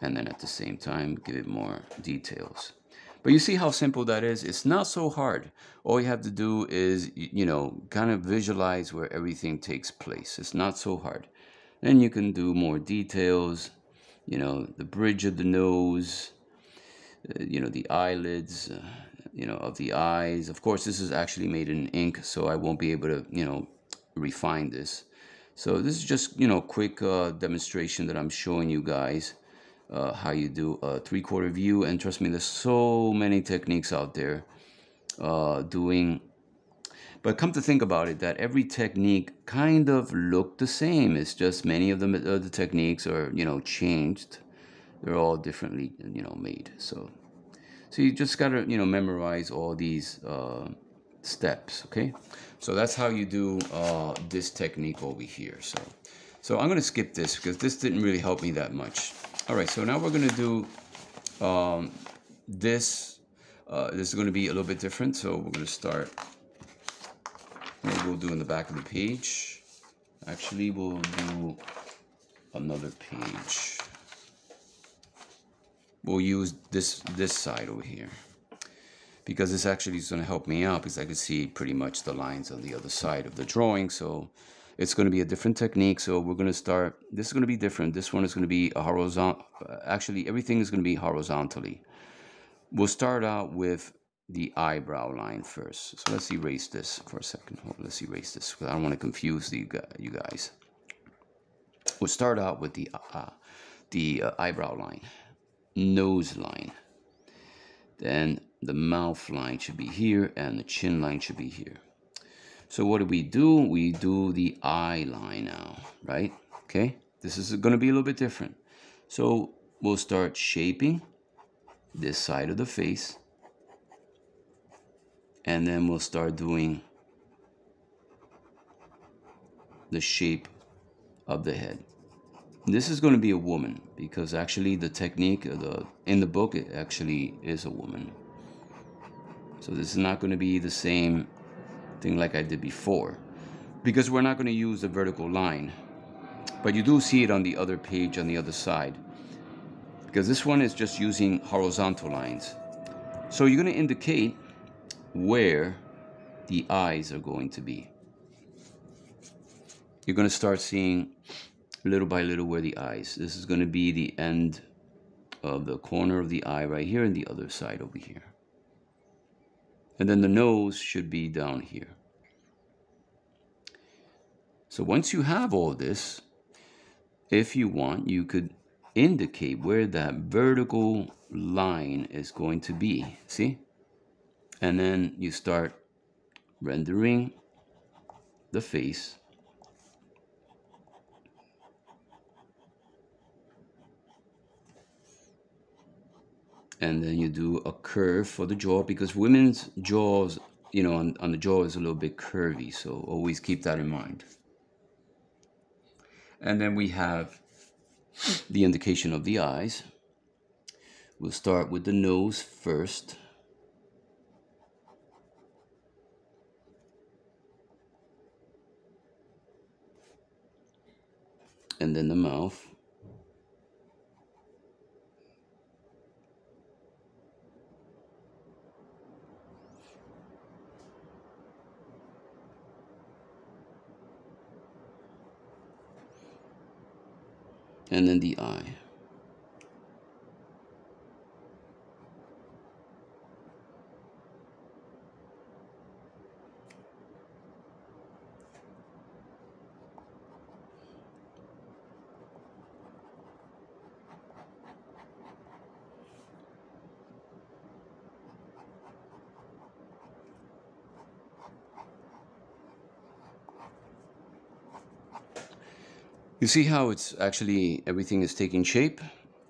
And then at the same time, give it more details. But you see how simple that is? It's not so hard. All you have to do is, you know, kind of visualize where everything takes place. It's not so hard. Then you can do more details, you know, the bridge of the nose, uh, you know, the eyelids, uh, you know, of the eyes. Of course, this is actually made in ink, so I won't be able to, you know, refine this. So this is just, you know, quick uh, demonstration that I'm showing you guys uh, how you do a three-quarter view. And trust me, there's so many techniques out there uh, doing. But come to think about it, that every technique kind of look the same. It's just many of the, uh, the techniques are, you know, changed. They're all differently, you know, made. So, so you just gotta, you know, memorize all these uh, steps, okay? So that's how you do uh, this technique over here. So, so I'm gonna skip this because this didn't really help me that much. All right, so now we're gonna do um, this. Uh, this is gonna be a little bit different. So we're gonna start, maybe we'll do in the back of the page. Actually, we'll do another page. We'll use this this side over here because this actually is going to help me out because I can see pretty much the lines on the other side of the drawing. So it's going to be a different technique. So we're going to start, this is going to be different. This one is going to be a horizontal, actually everything is going to be horizontally. We'll start out with the eyebrow line first. So let's erase this for a second. let's erase this because I don't want to confuse the, you guys. We'll start out with the, uh, the uh, eyebrow line, nose line. Then the mouth line should be here and the chin line should be here. So what do we do? We do the eye line now, right? Okay, this is going to be a little bit different. So we'll start shaping this side of the face and then we'll start doing the shape of the head. This is going to be a woman because actually the technique the in the book actually is a woman. So this is not going to be the same thing like I did before because we're not going to use the vertical line. But you do see it on the other page on the other side because this one is just using horizontal lines. So you're going to indicate where the eyes are going to be. You're going to start seeing little by little where the eyes. This is going to be the end of the corner of the eye right here and the other side over here. And then the nose should be down here. So once you have all this, if you want, you could indicate where that vertical line is going to be. See? And then you start rendering the face and then you do a curve for the jaw because women's jaws you know on, on the jaw is a little bit curvy so always keep that in mind. And then we have the indication of the eyes. We'll start with the nose first. And then the mouth and then the eye. You see how it's actually, everything is taking shape?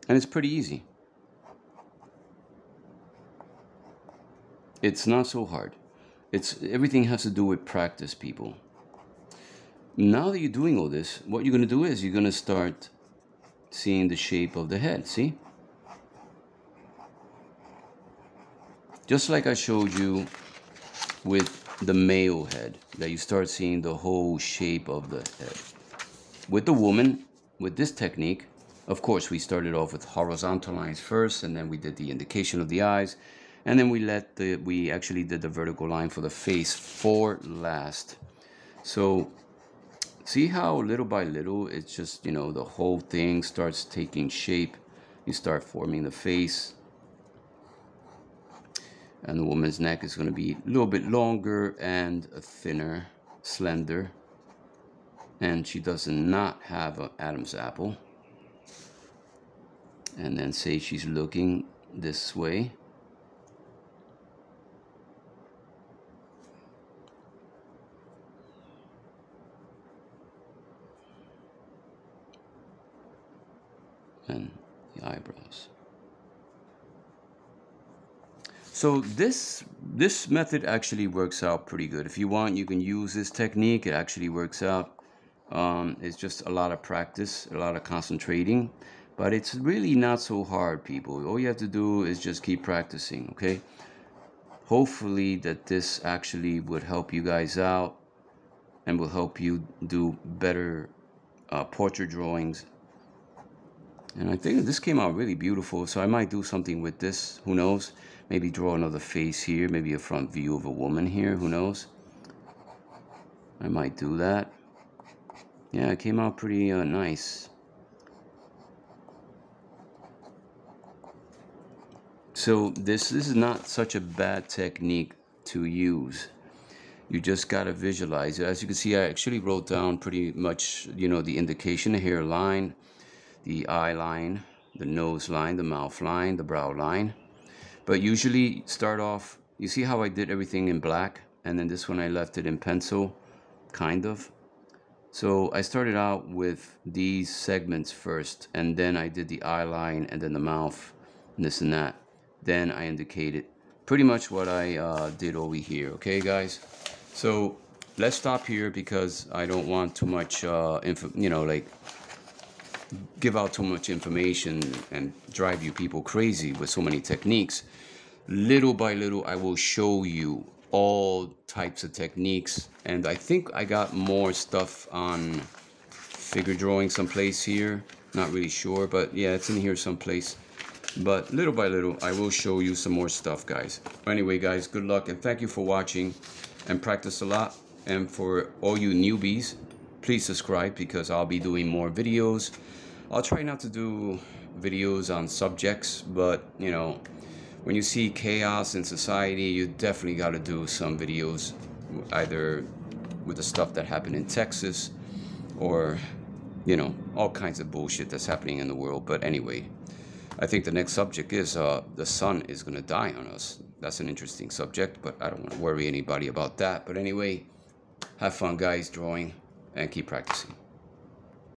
And it's pretty easy. It's not so hard. It's Everything has to do with practice, people. Now that you're doing all this, what you're going to do is you're going to start seeing the shape of the head, see? Just like I showed you with the male head, that you start seeing the whole shape of the head with the woman, with this technique, of course, we started off with horizontal lines first, and then we did the indication of the eyes, and then we let the, we actually did the vertical line for the face for last. So see how little by little, it's just, you know, the whole thing starts taking shape. You start forming the face. And the woman's neck is going to be a little bit longer and thinner, slender and she does not have an Adam's apple. And then say she's looking this way. And the eyebrows. So this this method actually works out pretty good. If you want you can use this technique. It actually works out um, it's just a lot of practice, a lot of concentrating, but it's really not so hard, people. All you have to do is just keep practicing, okay? Hopefully that this actually would help you guys out and will help you do better uh, portrait drawings. And I think this came out really beautiful, so I might do something with this, who knows? Maybe draw another face here, maybe a front view of a woman here, who knows? I might do that. Yeah, it came out pretty uh, nice. So this, this is not such a bad technique to use. You just got to visualize it. As you can see, I actually wrote down pretty much, you know, the indication, the hairline, the eye line, the nose line, the mouth line, the brow line. But usually start off, you see how I did everything in black? And then this one I left it in pencil, kind of. So I started out with these segments first, and then I did the eye line, and then the mouth, and this and that. Then I indicated pretty much what I uh, did over here, okay guys? So let's stop here because I don't want too much, uh, info, you know, like give out too much information and drive you people crazy with so many techniques. Little by little, I will show you all types of techniques and I think I got more stuff on figure drawing someplace here. Not really sure but yeah it's in here someplace. But little by little I will show you some more stuff guys. Anyway guys good luck and thank you for watching and practice a lot. And for all you newbies please subscribe because I'll be doing more videos. I'll try not to do videos on subjects but you know when you see chaos in society, you definitely got to do some videos, either with the stuff that happened in Texas or, you know, all kinds of bullshit that's happening in the world. But anyway, I think the next subject is uh, the sun is going to die on us. That's an interesting subject, but I don't want to worry anybody about that. But anyway, have fun, guys, drawing, and keep practicing.